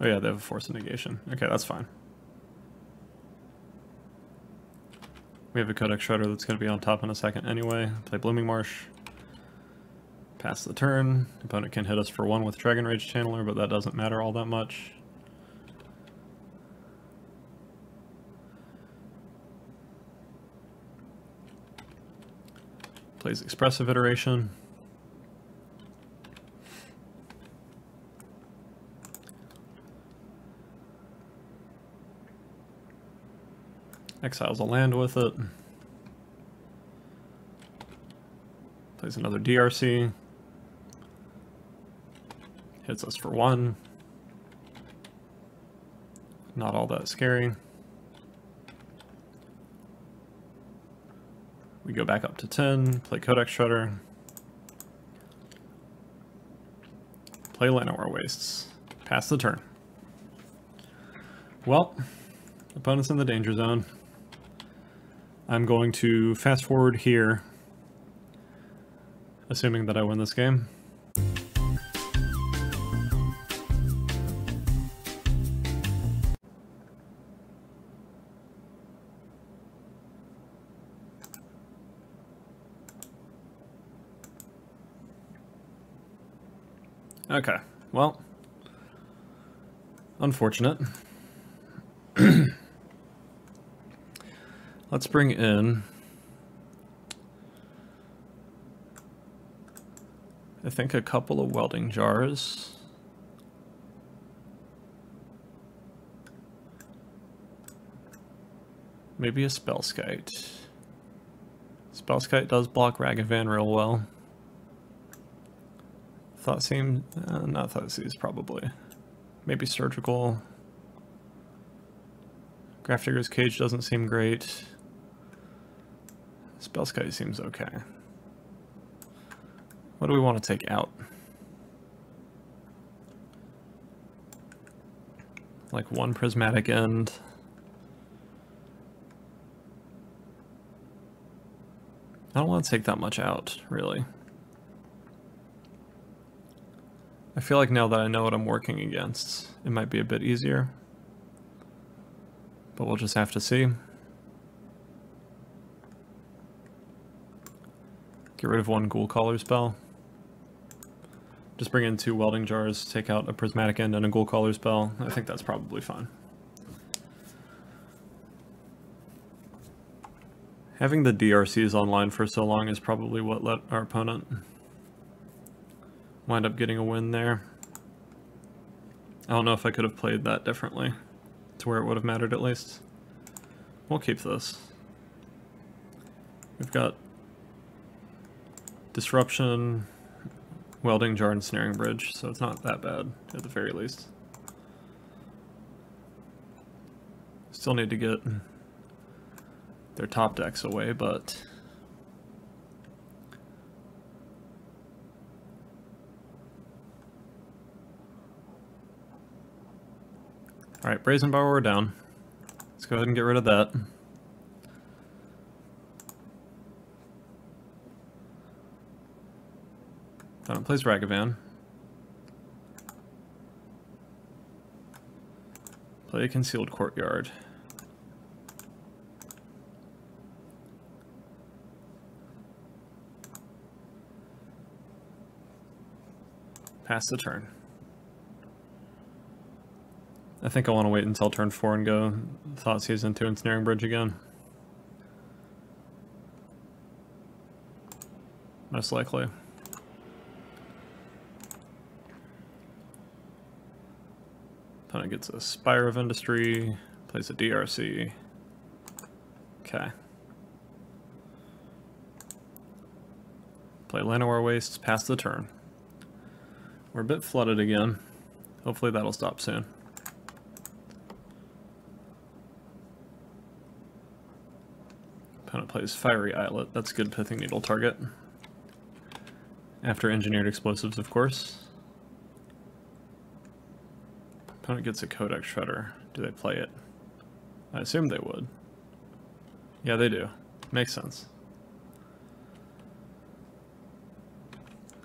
Oh yeah, they have a force of negation. Okay, that's fine. We have a Codex Shredder that's going to be on top in a second anyway. Play Blooming Marsh. Pass the turn. Opponent can hit us for one with Dragon Rage Channeler, but that doesn't matter all that much. Plays Expressive Iteration. Exiles a land with it. Plays another DRC. Hits us for one. Not all that scary. We go back up to 10, play Codex Shredder. Play Llanowar Wastes. Pass the turn. Well, opponent's in the danger zone. I'm going to fast forward here, assuming that I win this game. Okay, well, unfortunate. Let's bring in... I think a couple of welding jars. Maybe a Spellskite. Spellskite does block Ragavan real well. Thoughtseize, uh, not thought Thoughtseize probably. Maybe Surgical. Grafdigger's Cage doesn't seem great. Spellskite seems okay. What do we want to take out? Like one prismatic end. I don't want to take that much out, really. I feel like now that I know what I'm working against, it might be a bit easier. But we'll just have to see. Get rid of one Ghoul Caller's Bell. Just bring in two welding jars, take out a prismatic end and a Ghoul Caller's Bell. I think that's probably fine. Having the DRCs online for so long is probably what let our opponent wind up getting a win there. I don't know if I could have played that differently, to where it would have mattered at least. We'll keep this. We've got Disruption, Welding Jar, and Snaring Bridge, so it's not that bad, at the very least. Still need to get their top decks away, but Alright, Brazen Borrower down. Let's go ahead and get rid of that. Opponent plays Ragavan. Play a Concealed Courtyard. Pass the turn. I think I want to wait until turn 4 and go Thoughtseize into Ensnaring Bridge again. Most likely. Opponent gets a Spire of Industry, plays a DRC. Okay. Play Llanowar Wastes, pass the turn. We're a bit flooded again. Hopefully that'll stop soon. Opponent plays Fiery Islet. That's good Pithing Needle target. After Engineered Explosives, of course. Opponent gets a Codex Shredder. Do they play it? I assume they would. Yeah, they do. Makes sense.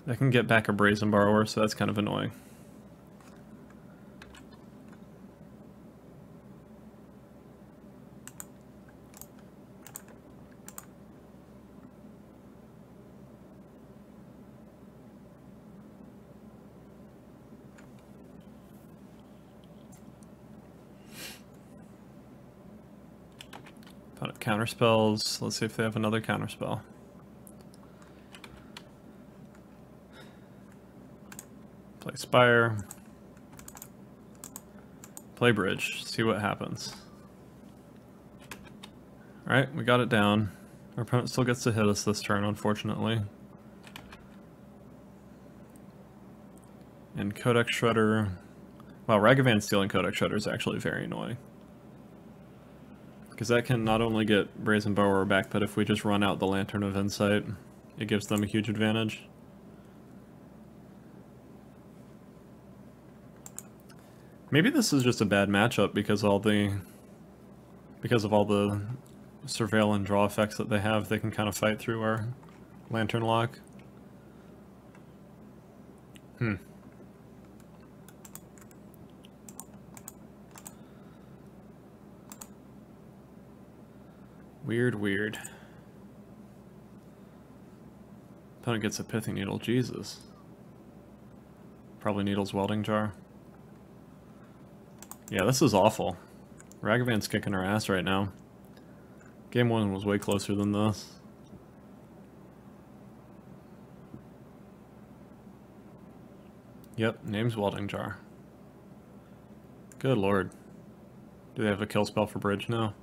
They can get back a Brazen Borrower, so that's kind of annoying. Counter spells. Let's see if they have another counter spell. Play Spire. Play Bridge. See what happens. Alright, we got it down. Our opponent still gets to hit us this turn, unfortunately. And Codex Shredder... Wow, Ragavan stealing Codex Shredder is actually very annoying. Because that can not only get Brazen Borrower back, but if we just run out the Lantern of Insight, it gives them a huge advantage. Maybe this is just a bad matchup because all the because of all the surveil and draw effects that they have, they can kind of fight through our lantern lock. Hmm. Weird, weird. Opponent gets a Pithing Needle, Jesus. Probably needles welding jar. Yeah, this is awful. Ragavan's kicking our ass right now. Game 1 was way closer than this. Yep, name's Welding Jar. Good lord. Do they have a kill spell for bridge now?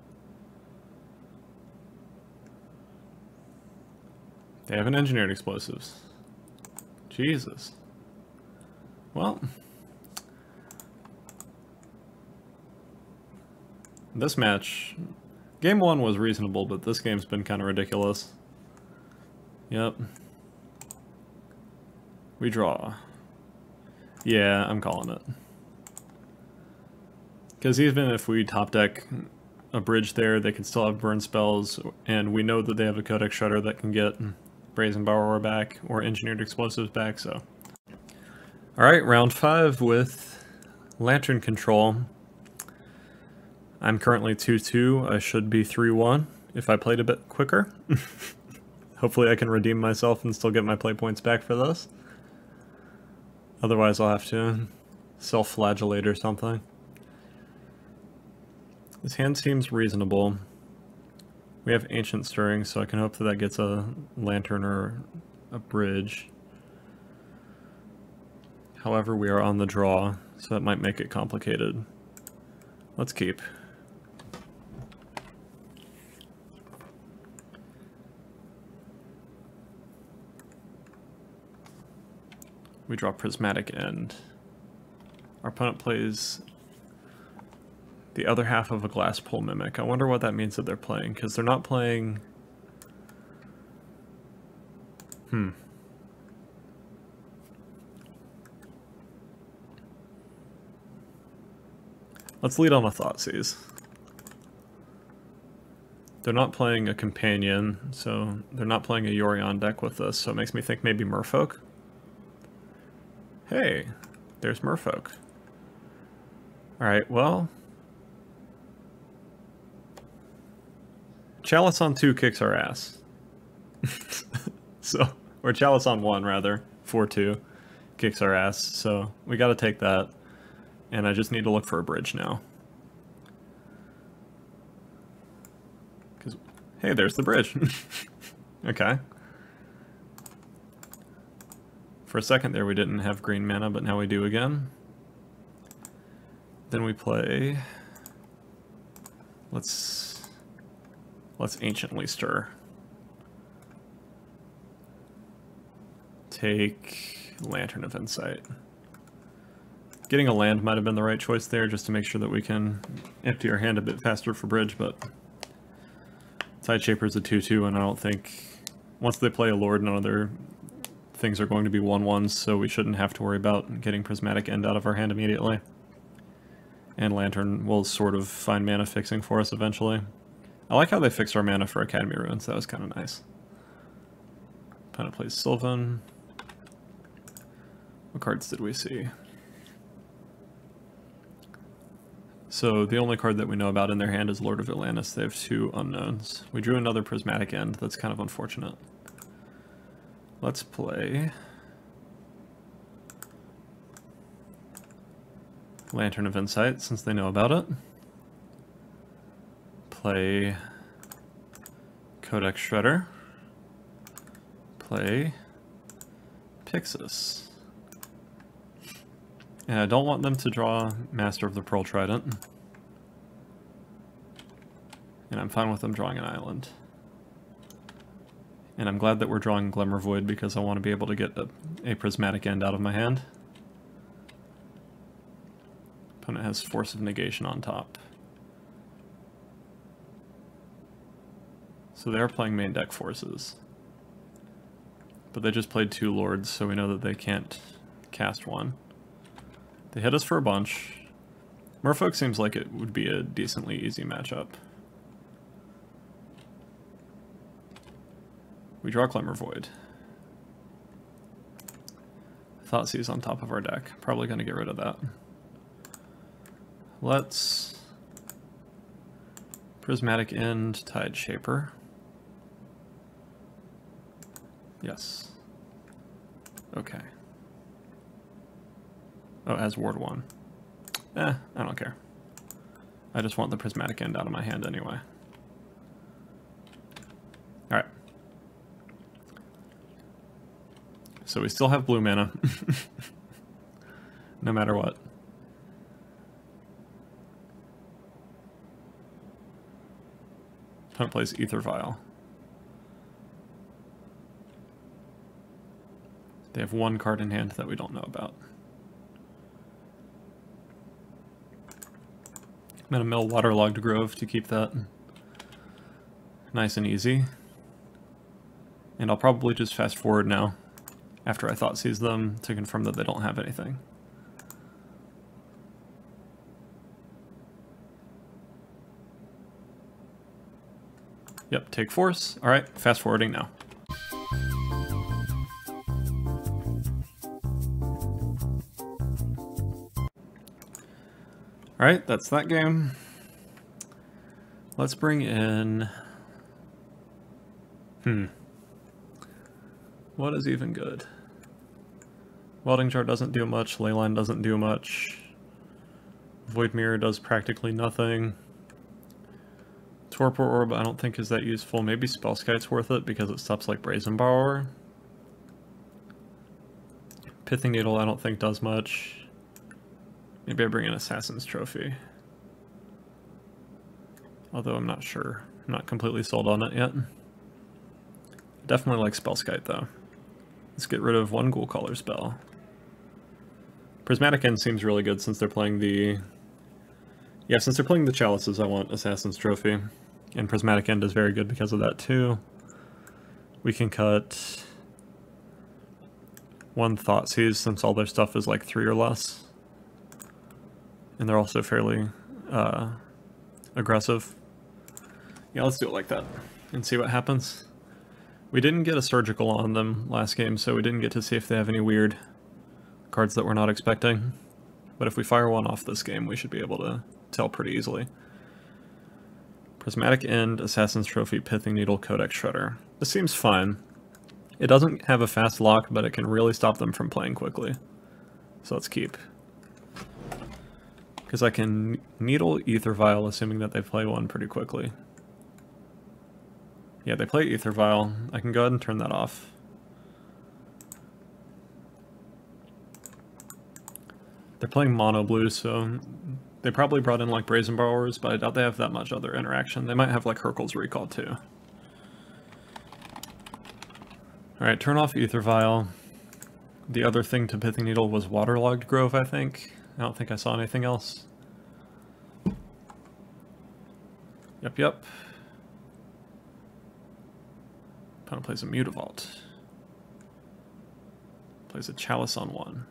They have an engineered explosives. Jesus. Well, This match, game one was reasonable, but this game's been kind of ridiculous. Yep. We draw. Yeah, I'm calling it. Because even if we top deck a bridge there, they can still have burn spells, and we know that they have a Codex Shredder that can get Brazen Borrower back, or Engineered Explosives back, so... Alright, round five with Lantern Control. I'm currently 2-2. I should be 3-1 if I played a bit quicker. Hopefully I can redeem myself and still get my play points back for this. Otherwise I'll have to self-flagellate or something. This hand seems reasonable. We have Ancient Stirring, so I can hope that that gets a lantern or a bridge. However, we are on the draw, so that might make it complicated. Let's keep. We draw Prismatic End. Our opponent plays the other half of a Glasspool Mimic. I wonder what that means that they're playing, because they're not playing... Hmm. Let's lead on a Thoughtseize. They're not playing a Companion, so they're not playing a Yorion deck with us, so it makes me think maybe Merfolk? Hey, there's merfolk. Alright, well... Chalice on 2 kicks our ass. so, or Chalice on 1, rather. 4-2 kicks our ass, so we gotta take that. And I just need to look for a bridge now. Because, hey, there's the bridge. okay. For a second there we didn't have green mana, but now we do again. Then we play... Let's... Let's Anciently Stir. Take Lantern of Insight. Getting a land might have been the right choice there, just to make sure that we can empty our hand a bit faster for bridge, but... Tideshaper's a 2-2, and I don't think... Once they play a Lord, none of their things are going to be 1-1s, so we shouldn't have to worry about getting Prismatic End out of our hand immediately. And Lantern will sort of find mana fixing for us eventually. I like how they fixed our mana for Academy Ruins, that was kind of nice. Opponent plays Sylvan. What cards did we see? So the only card that we know about in their hand is Lord of Atlantis. They have two unknowns. We drew another Prismatic End. That's kind of unfortunate. Let's play Lantern of Insight, since they know about it. Play Codex Shredder. Play Pyxis. And I don't want them to draw Master of the Pearl Trident. And I'm fine with them drawing an island. And I'm glad that we're drawing Glimmervoid because I want to be able to get a, a prismatic end out of my hand. Opponent has Force of Negation on top. So they are playing main deck forces. But they just played two lords, so we know that they can't cast one. They hit us for a bunch. Merfolk seems like it would be a decently easy matchup. We draw Glimmervoid. Thoughtseize on top of our deck. Probably going to get rid of that. Let's... Prismatic End, Tide Shaper. Yes. Okay. Oh, has Ward 1. Eh, I don't care. I just want the Prismatic End out of my hand anyway. Alright. So we still have blue mana. no matter what. Opponent plays Aether Vial. They have one card in hand that we don't know about. I'm gonna mill Waterlogged Grove to keep that nice and easy. And I'll probably just fast forward now, after I Thoughtseize them, to confirm that they don't have anything. Yep, take force. Alright, fast forwarding now. Alright, that's that game. Let's bring in... Hmm. What is even good? Welding Jar doesn't do much, Leyline doesn't do much. Void Mirror does practically nothing. Torpor Orb I don't think is that useful. Maybe Spellskite's worth it because it stops like Brazen Borrower. Pithing Needle I don't think does much. Maybe I bring an Assassin's Trophy. Although I'm not sure. I'm not completely sold on it yet. Definitely like Spellskite though. Let's get rid of one Ghoul Caller's Bell. Prismatic End seems really good since they're playing the... Yeah, since they're playing the Chalices, I want Assassin's Trophy. And Prismatic End is very good because of that too. We can cut one Thoughtseize since all their stuff is like three or less. And they're also fairly uh, aggressive. Yeah, let's do it like that and see what happens. We didn't get a surgical on them last game, so we didn't get to see if they have any weird cards that we're not expecting. But if we fire one off this game, we should be able to tell pretty easily. Prismatic End, Assassin's Trophy, Pithing Needle, Codex Shredder. This seems fine. It doesn't have a fast lock, but it can really stop them from playing quickly. So let's keep. Because I can Needle Aether Vial, assuming that they play one pretty quickly. Yeah, they play Aether Vial. I can go ahead and turn that off. They're playing mono blue, so they probably brought in like Brazen Borrowers, but I doubt they have that much other interaction. They might have like Hurkyl's Recall too. Alright, turn off Aether Vial. The other thing to Pithing Needle was Waterlogged Grove, I think. I don't think I saw anything else. Yep, yep. Opponent plays a Mutavault. Plays a Chalice on one.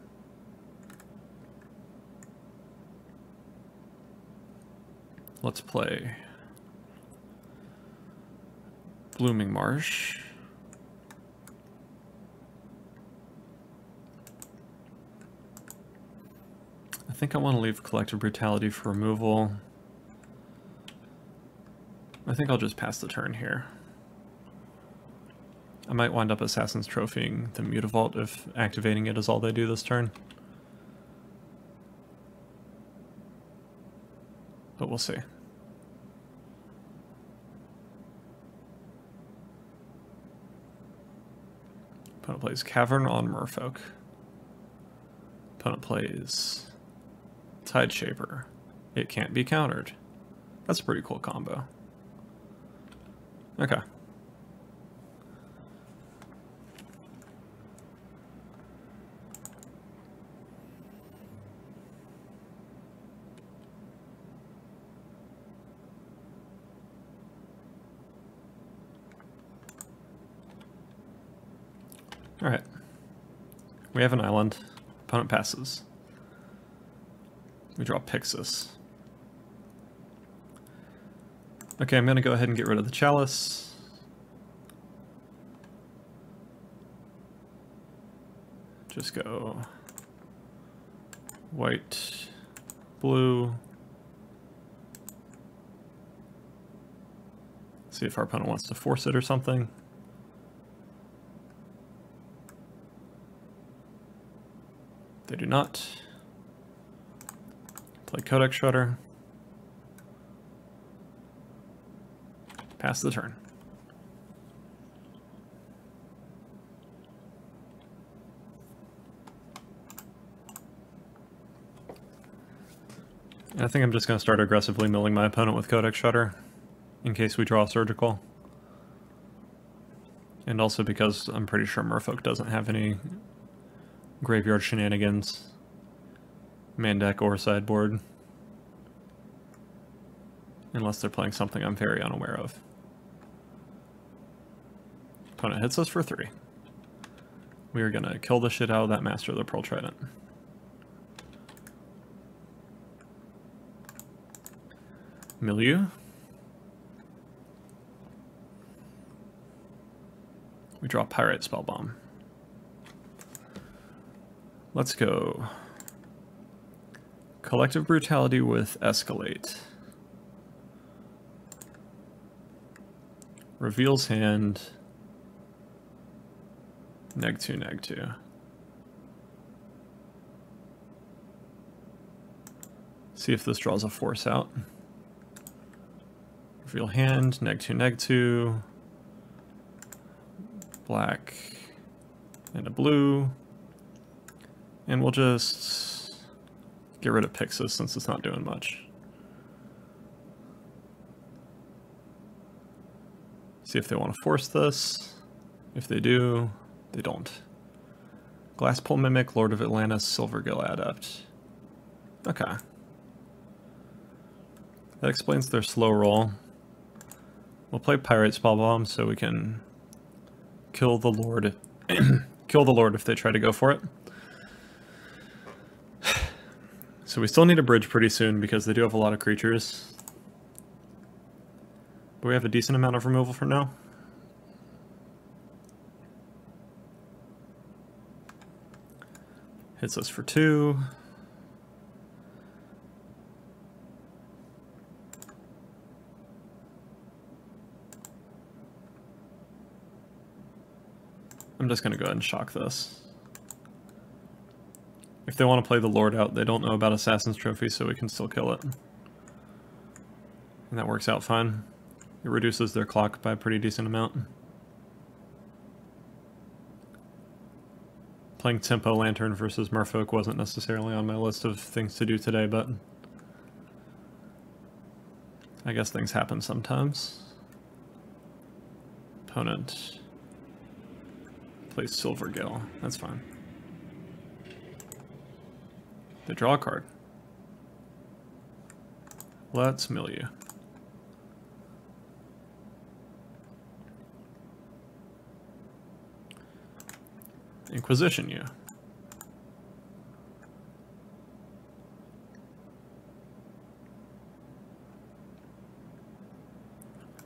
Let's play Blooming Marsh. I think I want to leave Collective Brutality for removal. I think I'll just pass the turn here. I might wind up Assassin's Trophying the Mutavault if activating it is all they do this turn. But we'll see. Opponent plays Cavern on Merfolk. Opponent plays Tideshaper. It can't be countered. That's a pretty cool combo. Okay. Alright. We have an island. Opponent passes. We draw Pyxis. Okay, I'm going to go ahead and get rid of the Chalice. Just go white, blue. See if our opponent wants to force it or something. They do not. Play Codex Shredder. Pass the turn. I think I'm just going to start aggressively milling my opponent with Codex Shredder in case we draw Surgical. And also because I'm pretty sure Merfolk doesn't have any graveyard shenanigans, main deck or sideboard. Unless they're playing something I'm very unaware of. Opponent hits us for three. We are going to kill the shit out of that Master of the Pearl Trident. Milieu. We draw Pyrite Spellbomb. Let's go. Collective Brutality with Escalate. Reveals hand. Neg 2, neg 2. See if this draws a force out. Reveal hand, neg 2, neg 2. Black and a blue. And we'll just get rid of Pyxis since it's not doing much. See if they want to force this. If they do, they don't. Glasspool Mimic, Lord of Atlantis, Silvergill Adept. Okay. That explains their slow roll. We'll play Pyrite Spellbomb so we can kill the Lord. kill the Lord if they try to go for it. So we still need a bridge pretty soon because they do have a lot of creatures. But we have a decent amount of removal for now. Hits us for two. I'm just going to go ahead and shock this. If they want to play the Lord out, they don't know about Assassin's Trophy, so we can still kill it. And that works out fine. It reduces their clock by a pretty decent amount. Playing Tempo Lantern versus Merfolk wasn't necessarily on my list of things to do today, but... I guess things happen sometimes. Opponent plays Silvergill. That's fine. They draw card. Let's mill you. Inquisition you.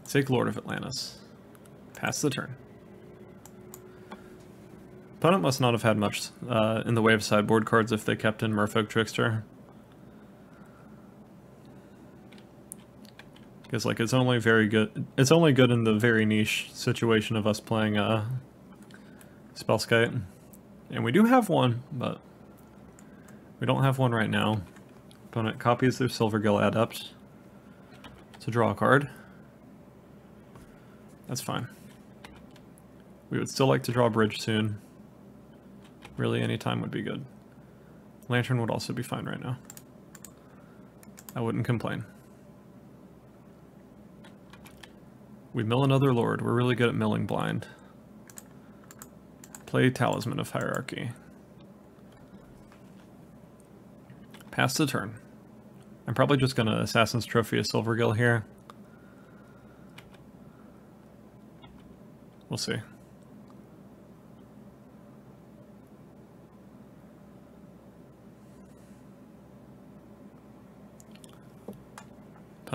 Take Lord of Atlantis. Pass the turn. Opponent must not have had much uh, in the way of sideboard cards if they kept in Merfolk Trickster. Because like it's only very good. It's only good in the very niche situation of us playing uh, Spellskite, and we do have one, but we don't have one right now. Opponent copies their Silvergill Adept to draw a card. That's fine. We would still like to draw a bridge soon. Really, any time would be good. Lantern would also be fine right now. I wouldn't complain. We mill another lord. We're really good at milling blind. Play Talisman of Hierarchy. Pass the turn. I'm probably just going to Assassin's Trophy of Silvergill here. We'll see.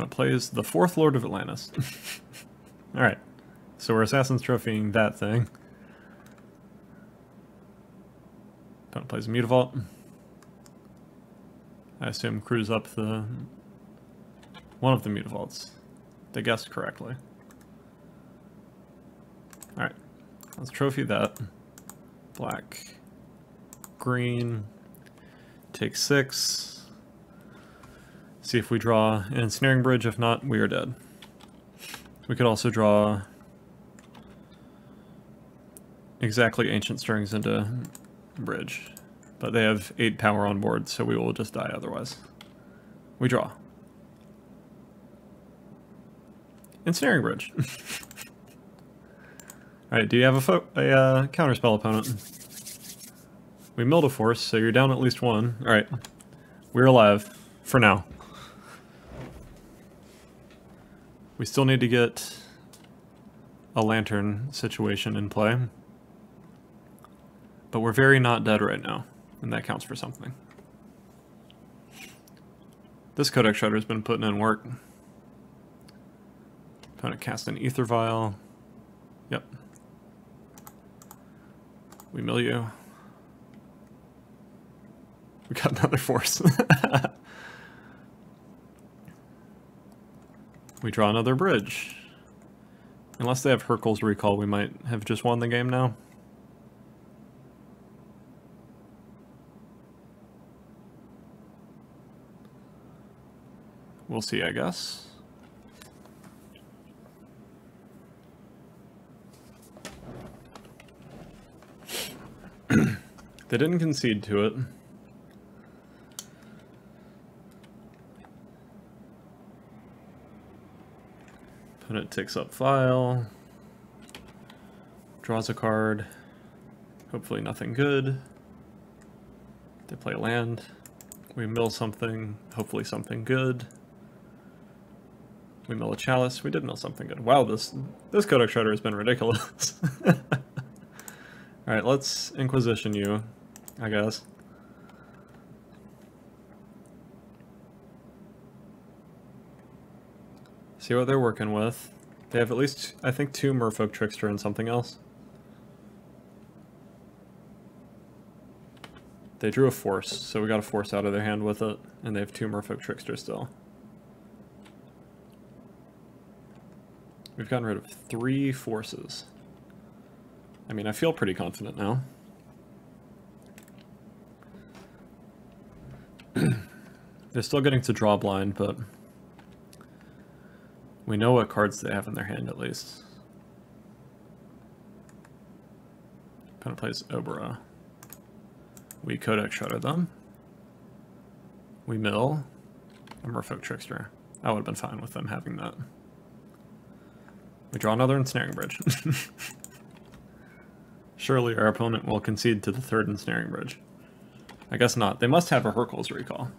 Plays the fourth Lord of Atlantis. Alright, so we're Assassin's Trophying that thing. Opponent plays a Mutavault. I assume cruise up the... one of the Mutavaults. They guessed correctly. Alright, let's trophy that. Black. Green. Take six. See if we draw an ensnaring bridge. If not, we are dead. We could also draw exactly ancient Stirrings into bridge. But they have eight power on board, so we will just die otherwise. We draw. Ensnaring bridge. Alright, do you have a, a uh, counterspell opponent? We milled a force, so you're down at least one. Alright. We're alive. For now. We still need to get a lantern situation in play. But we're very not dead right now, and that counts for something. This Codex Shredder has been putting in work. Opponent cast an Aether Vial. Yep. We mill you. We got another force. we draw another bridge. Unless they have Hurkyl's Recall, we might have just won the game now. We'll see, I guess. they didn't concede to it. Opponent takes up file. Draws a card. Hopefully nothing good. They play land. We mill something. Hopefully something good. We mill a chalice. We did mill something good. Wow, this this Codex Shredder has been ridiculous. Alright, let's Inquisition you, I guess. See what they're working with. They have at least, I think, two Merfolk Trickster and something else. They drew a Force, so we got a Force out of their hand with it, and they have two Merfolk Trickster still. We've gotten rid of three Forces. I mean, I feel pretty confident now. They're still getting to draw blind, but we know what cards they have in their hand, at least. Opponent plays Obra. We Codex Shredder them. We mill a Merfolk Trickster. I would have been fine with them having that. We draw another Ensnaring Bridge. Surely our opponent will concede to the third Ensnaring Bridge. I guess not. They must have a Hurkyl's Recall.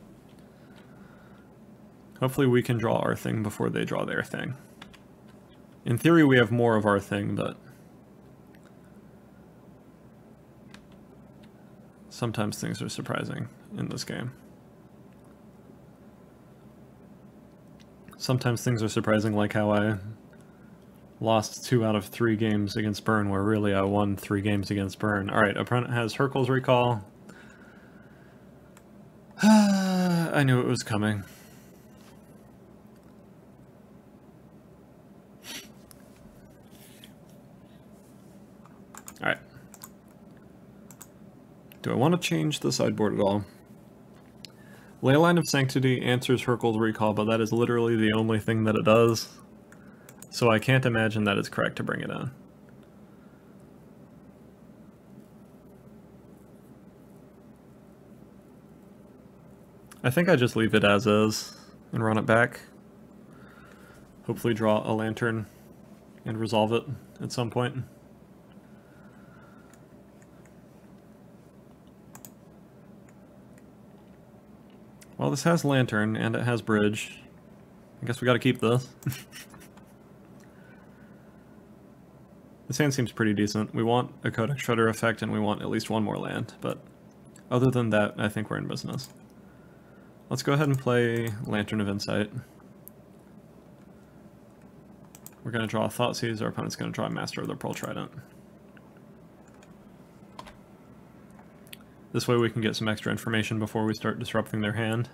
Hopefully we can draw our thing before they draw their thing. In theory, we have more of our thing, but... Sometimes things are surprising in this game. Sometimes things are surprising, like how I lost two out of three games against Burn, where really I won three games against Burn. Alright, opponent has Hurkyl's Recall. I knew it was coming. Alright. Do I want to change the sideboard at all? Leyline of Sanctity answers Hurkyl's Recall, but that is literally the only thing that it does. So I can't imagine that it's correct to bring it in. I think I just leave it as is and run it back. Hopefully draw a lantern and resolve it at some point. Well, this has lantern and it has bridge. I guess we gotta keep this. this hand seems pretty decent. We want a Codex Shredder effect and we want at least one more land, but other than that, I think we're in business. Let's go ahead and play Lantern of Insight. We're going to draw a Thoughtseize, our opponent's going to draw a Master of the Pearl Trident. This way we can get some extra information before we start disrupting their hand.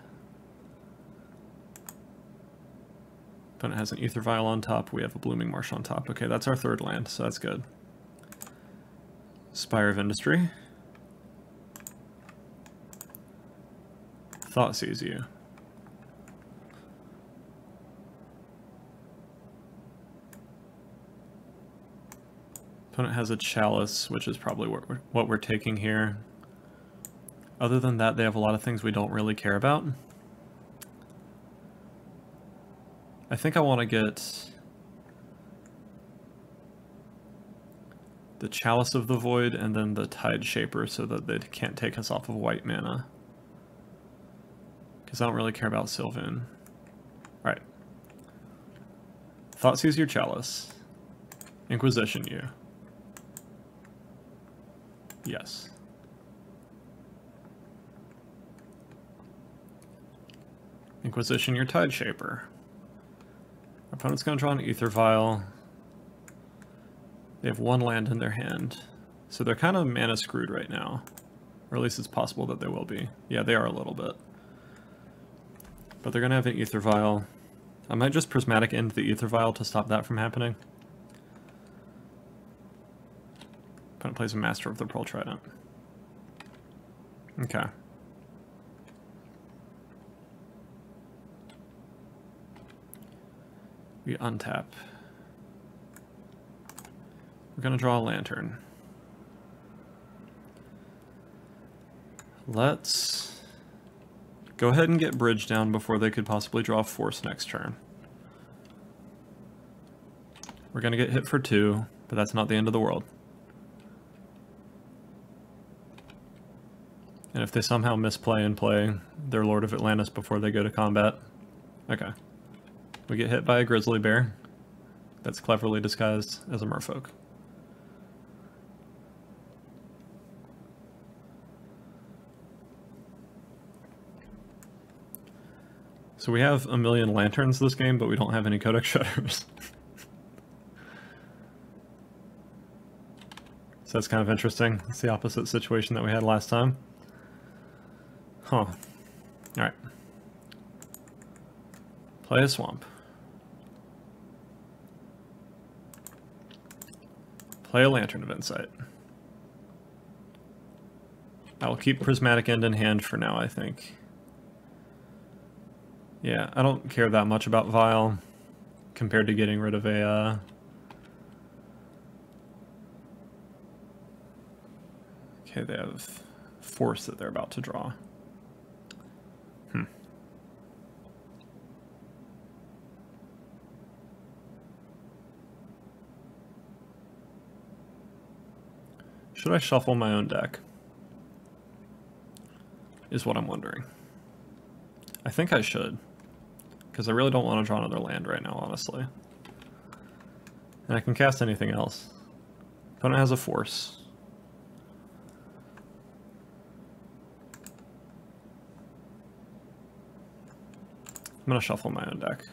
Opponent has an Aether Vial on top, we have a Blooming Marsh on top. Okay, that's our third land, so that's good. Spire of Industry. Thoughtseize you. Opponent has a Chalice, which is probably what we're, what we're taking here. Other than that, they have a lot of things we don't really care about. I think I want to get the Chalice of the Void and then the Tide Shaper so that they can't take us off of white mana. Because I don't really care about Sylvan. Alright. Thoughtseize your Chalice. Inquisition you. Yes. Inquisition your Tide Shaper. Opponent's going to draw an Aether Vial. They have one land in their hand. So they're kind of mana screwed right now. Or at least it's possible that they will be. Yeah, they are a little bit. But they're going to have an Aether Vial. I might just Prismatic End the Aether Vial to stop that from happening. Opponent plays a Master of the Pearl Trident. Okay. We untap. We're going to draw a lantern. Let's go ahead and get bridge down before they could possibly draw force next turn. We're going to get hit for two, but that's not the end of the world. And if they somehow misplay and play their Lord of Atlantis before they go to combat, okay. We get hit by a grizzly bear that's cleverly disguised as a merfolk. So we have a million lanterns this game, but we don't have any codex shredders. so that's kind of interesting. It's the opposite situation that we had last time. Huh. Alright. Play a swamp. Play a Lantern of Insight. I will keep Prismatic End in hand for now, I think. Yeah, I don't care that much about Vial compared to getting rid of a... Uh... Okay, they have Force that they're about to draw. Should I shuffle my own deck? Is what I'm wondering. I think I should. Because I really don't want to draw another land right now, honestly. And I can cast anything else. Opponent has a force. I'm going to shuffle my own deck.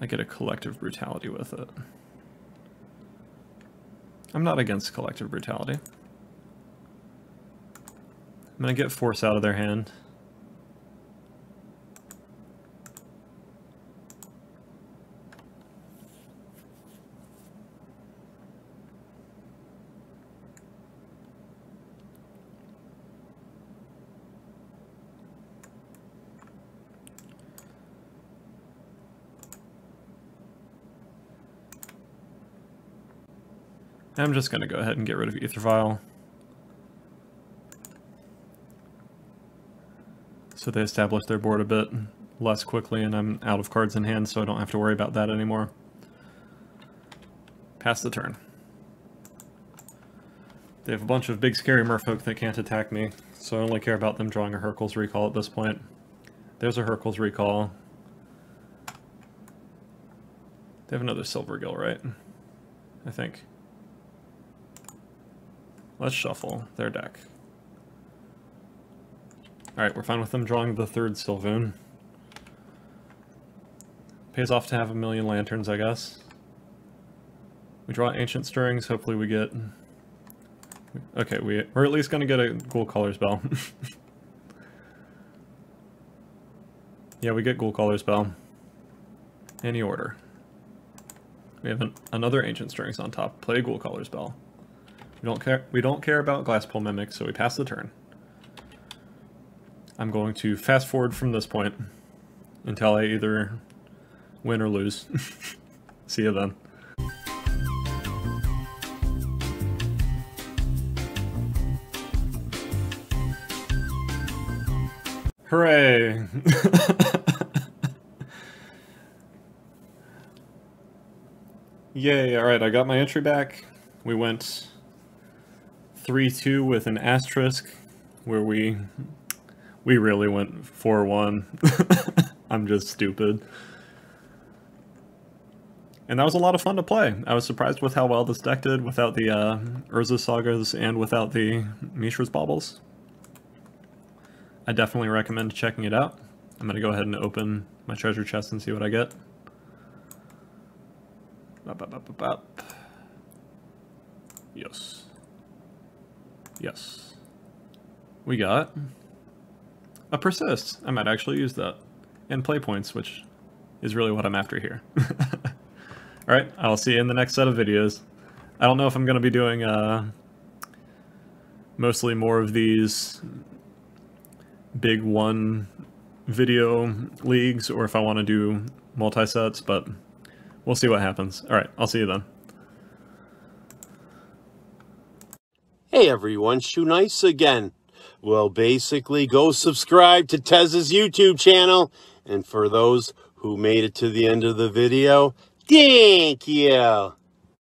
I get a collective brutality with it. I'm not against collective brutality. I'm going to get force out of their hand. I'm just going to go ahead and get rid of Aether Vial. So they establish their board a bit less quickly and I'm out of cards in hand so I don't have to worry about that anymore. Pass the turn. They have a bunch of big scary merfolk that can't attack me, so I only care about them drawing a Hurkyl's Recall at this point. There's a Hurkyl's Recall. They have another Silvergill, right? I think. Let's shuffle their deck. Alright, we're fine with them drawing the third Sylvan. Pays off to have a million lanterns, I guess. We draw Ancient Stirrings, hopefully we get... Okay, we, we're at least going to get a Ghoul Caller's Bell. yeah, we get Ghoul Caller's Bell. Any order. We have an, another Ancient Stirrings on top. Play Ghoul Caller's Bell. We don't care. We don't care about Glasspool Mimic, so we pass the turn. I'm going to fast forward from this point until I either win or lose. See you then. Hooray! Yay, alright, I got my entry back. We went 3-2 with an asterisk, where we we really went 4-1. I'm just stupid. And that was a lot of fun to play. I was surprised with how well this deck did without the uh, Urza's Sagas and without the Mishra's Baubles. I definitely recommend checking it out. I'm going to go ahead and open my treasure chest and see what I get. Bop, bop, bop, yes. Yes. We got a persist. I might actually use that. And play points, which is really what I'm after here. Alright, I'll see you in the next set of videos. I don't know if I'm going to be doing uh, mostly more of these big one video leagues or if I want to do multi-sets, but we'll see what happens. Alright, I'll see you then. Hey everyone, Shoe Nice again. Well, basically, go subscribe to Tez's YouTube channel. And for those who made it to the end of the video, thank you.